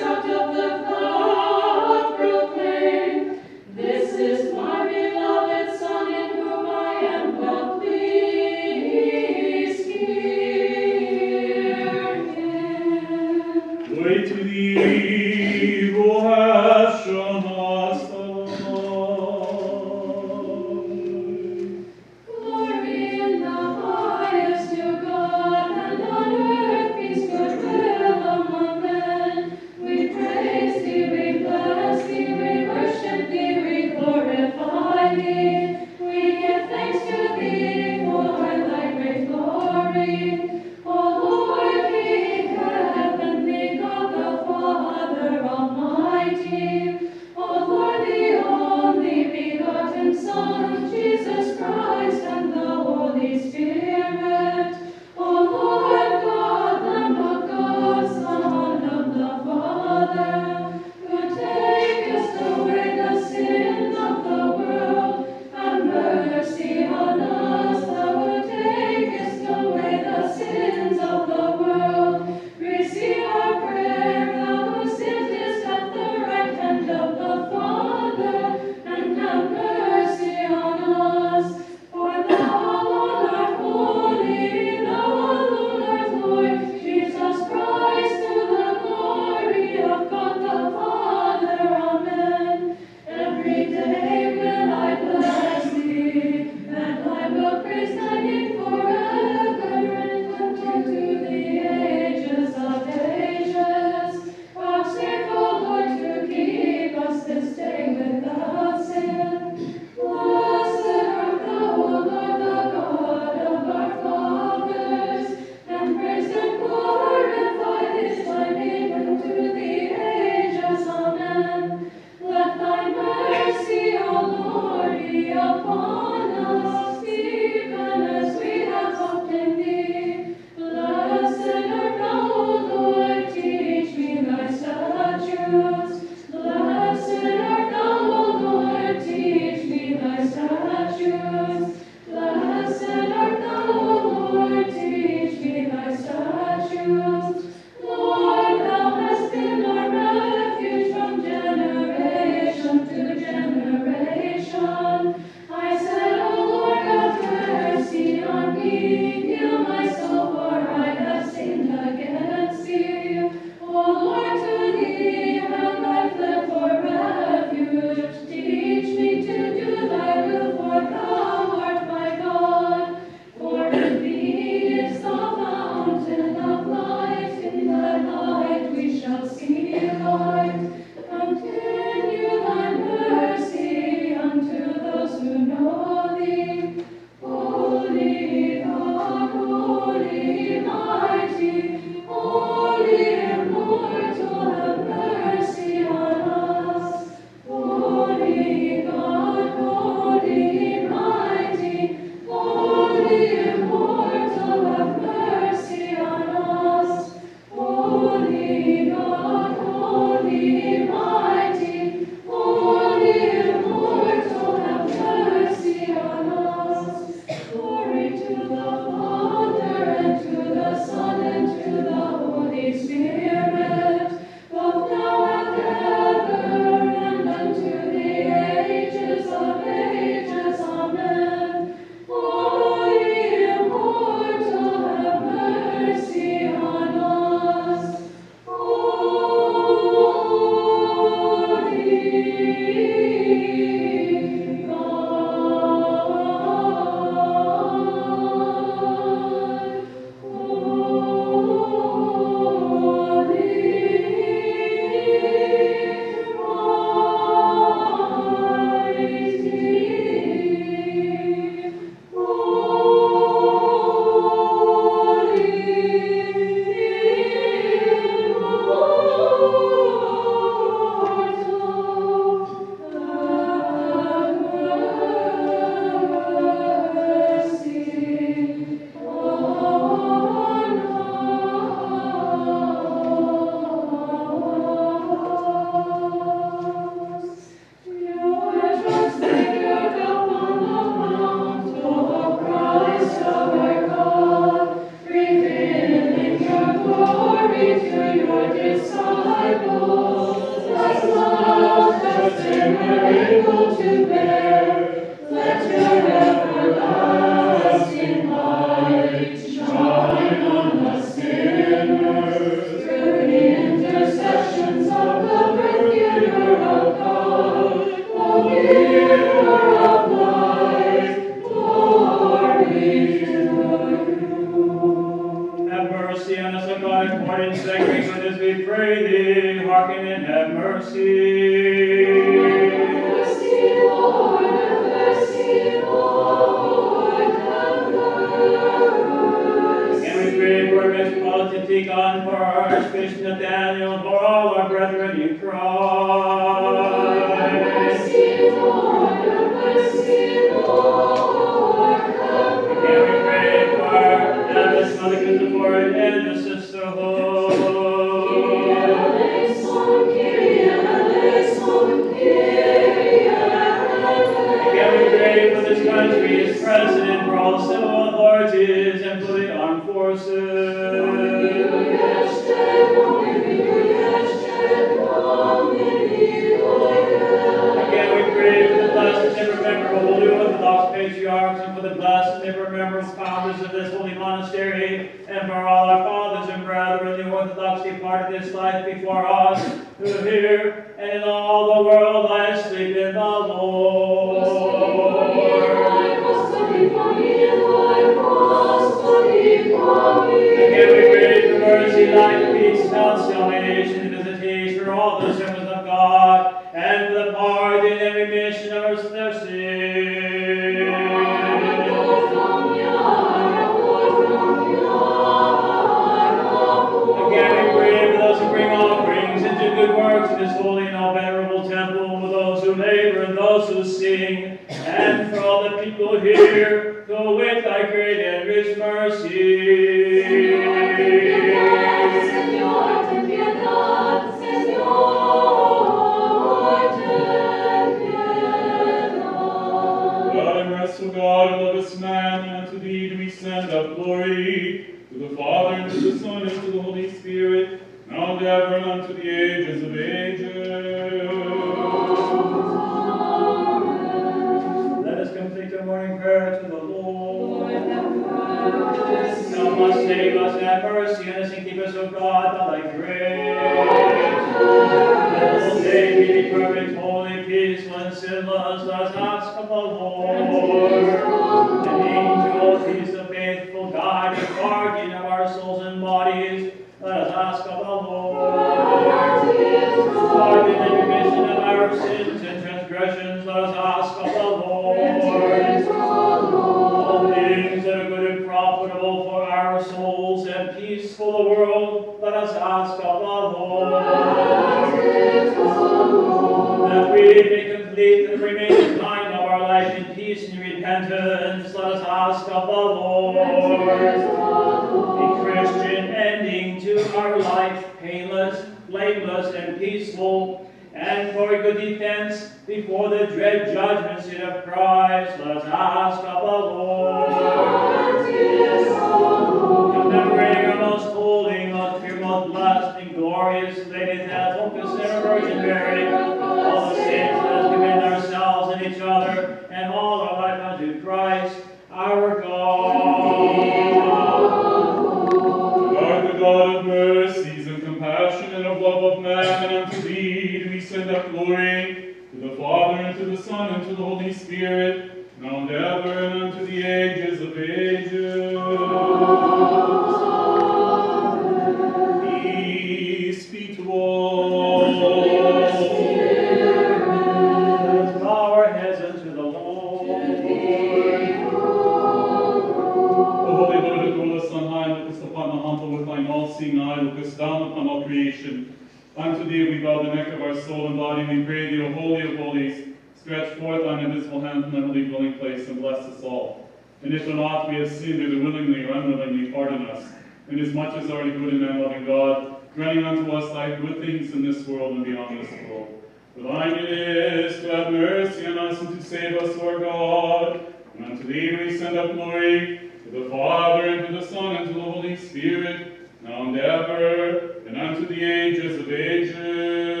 God, granting unto us thy good things in this world and beyond this world. For thine it is to have mercy on us and to save us, O God. And unto thee we send up glory, to the Father, and to the Son, and to the Holy Spirit, now and ever, and unto the ages of ages.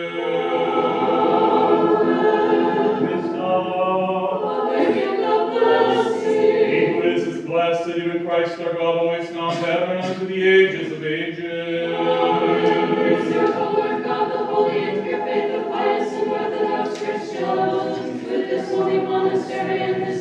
blessed even Christ our God, always now and ever, and unto the ages of ages. Lord God, the holy and pure faith, the pious and Christians, with this holy monastery and this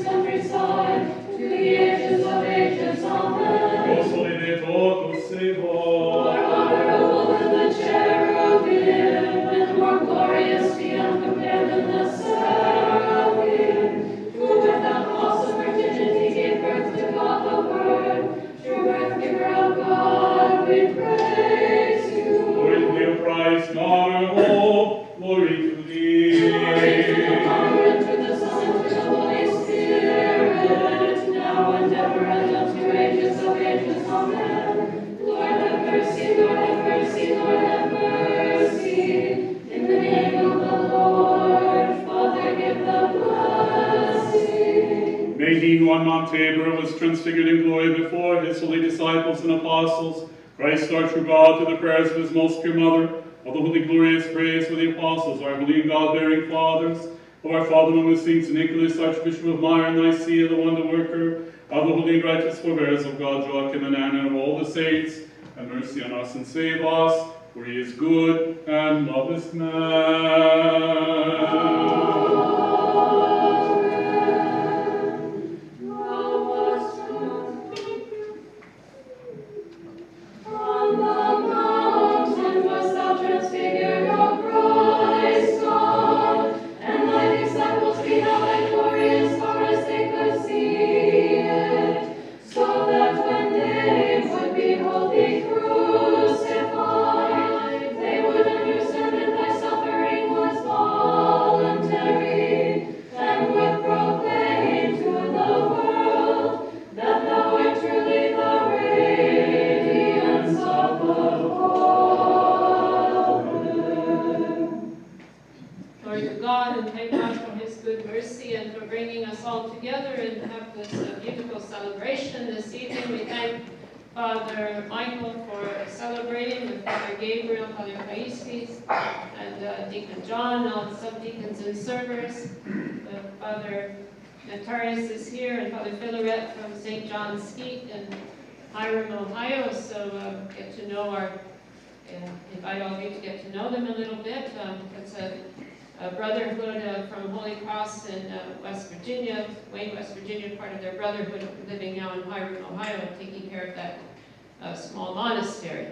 True God, through the prayers of his most pure mother, all the holy glorious praise for the apostles, our holy God-bearing fathers, of our Father among the saints, and Nicholas, Archbishop of Myra in Lycia, the wonder worker, of the holy and righteous forbearers of God, Joachim and Anna, and of all the saints, have mercy on us and save us, for he is good and loveth man. Father Michael for celebrating with Father Gabriel, Father Paistis, and uh, Deacon John, all the subdeacons and servers. Uh, Father Notarius is here and Father Philaret from St. John's Skete in Hiram, Ohio. So uh, get to know our, uh, invite all of you to get to know them a little bit. Um, it's a a brotherhood uh, from Holy Cross in uh, West Virginia, Wayne, West Virginia, part of their brotherhood, living now in Hiram, Ohio, taking care of that uh, small monastery.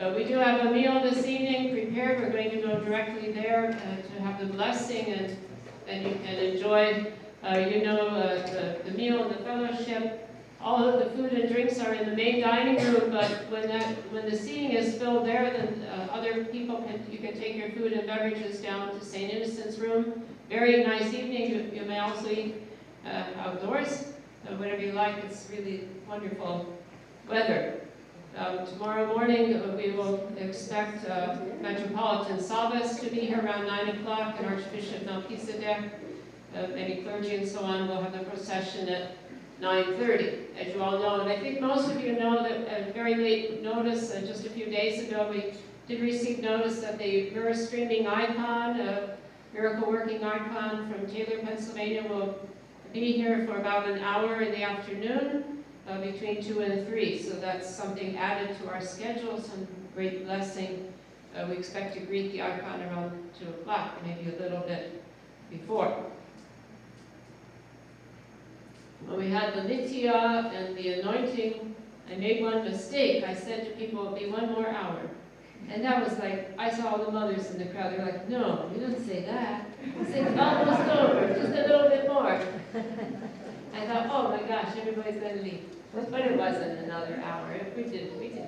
Uh, we do have a meal this evening prepared. We're going to go directly there uh, to have the blessing, and then you can enjoy, uh, you know, uh, the, the meal and the fellowship. All of the food and drinks are in the main dining room, but when that when the seating is filled there, then uh, other people can you can take your food and beverages down to St. Innocent's room. Very nice evening. You, you may also eat uh, outdoors, whatever you like. It's really wonderful weather. Um, tomorrow morning, uh, we will expect uh, Metropolitan Savas to be here around 9 o'clock, and Archbishop Melchisedek, uh, many clergy and so on, will have the procession at 9.30, as you all know. And I think most of you know that at very late notice, uh, just a few days ago, we did receive notice that the myrrh streaming icon, uh, miracle working icon from Taylor, Pennsylvania, will be here for about an hour in the afternoon uh, between 2 and 3. So that's something added to our schedule, some great blessing. Uh, we expect to greet the icon around 2 o'clock, maybe a little bit before. When we had the Litiya and the anointing, I made one mistake. I said to people, it'll be one more hour. And that was like, I saw all the mothers in the crowd. They're like, no, you didn't say that. I said, almost over, just a little bit more. *laughs* I thought, oh my gosh, everybody's going to leave. But it wasn't another hour. We did, we did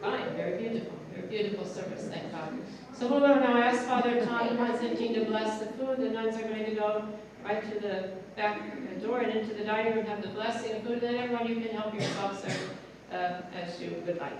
fine, very beautiful, very beautiful service, thank God. So we'll now ask Father Tom Constantine to bless the food. The nuns are going to go right to the back door and into the dining room, have the blessing of food, and then everyone, you can help yourself, sir, uh, as you would like.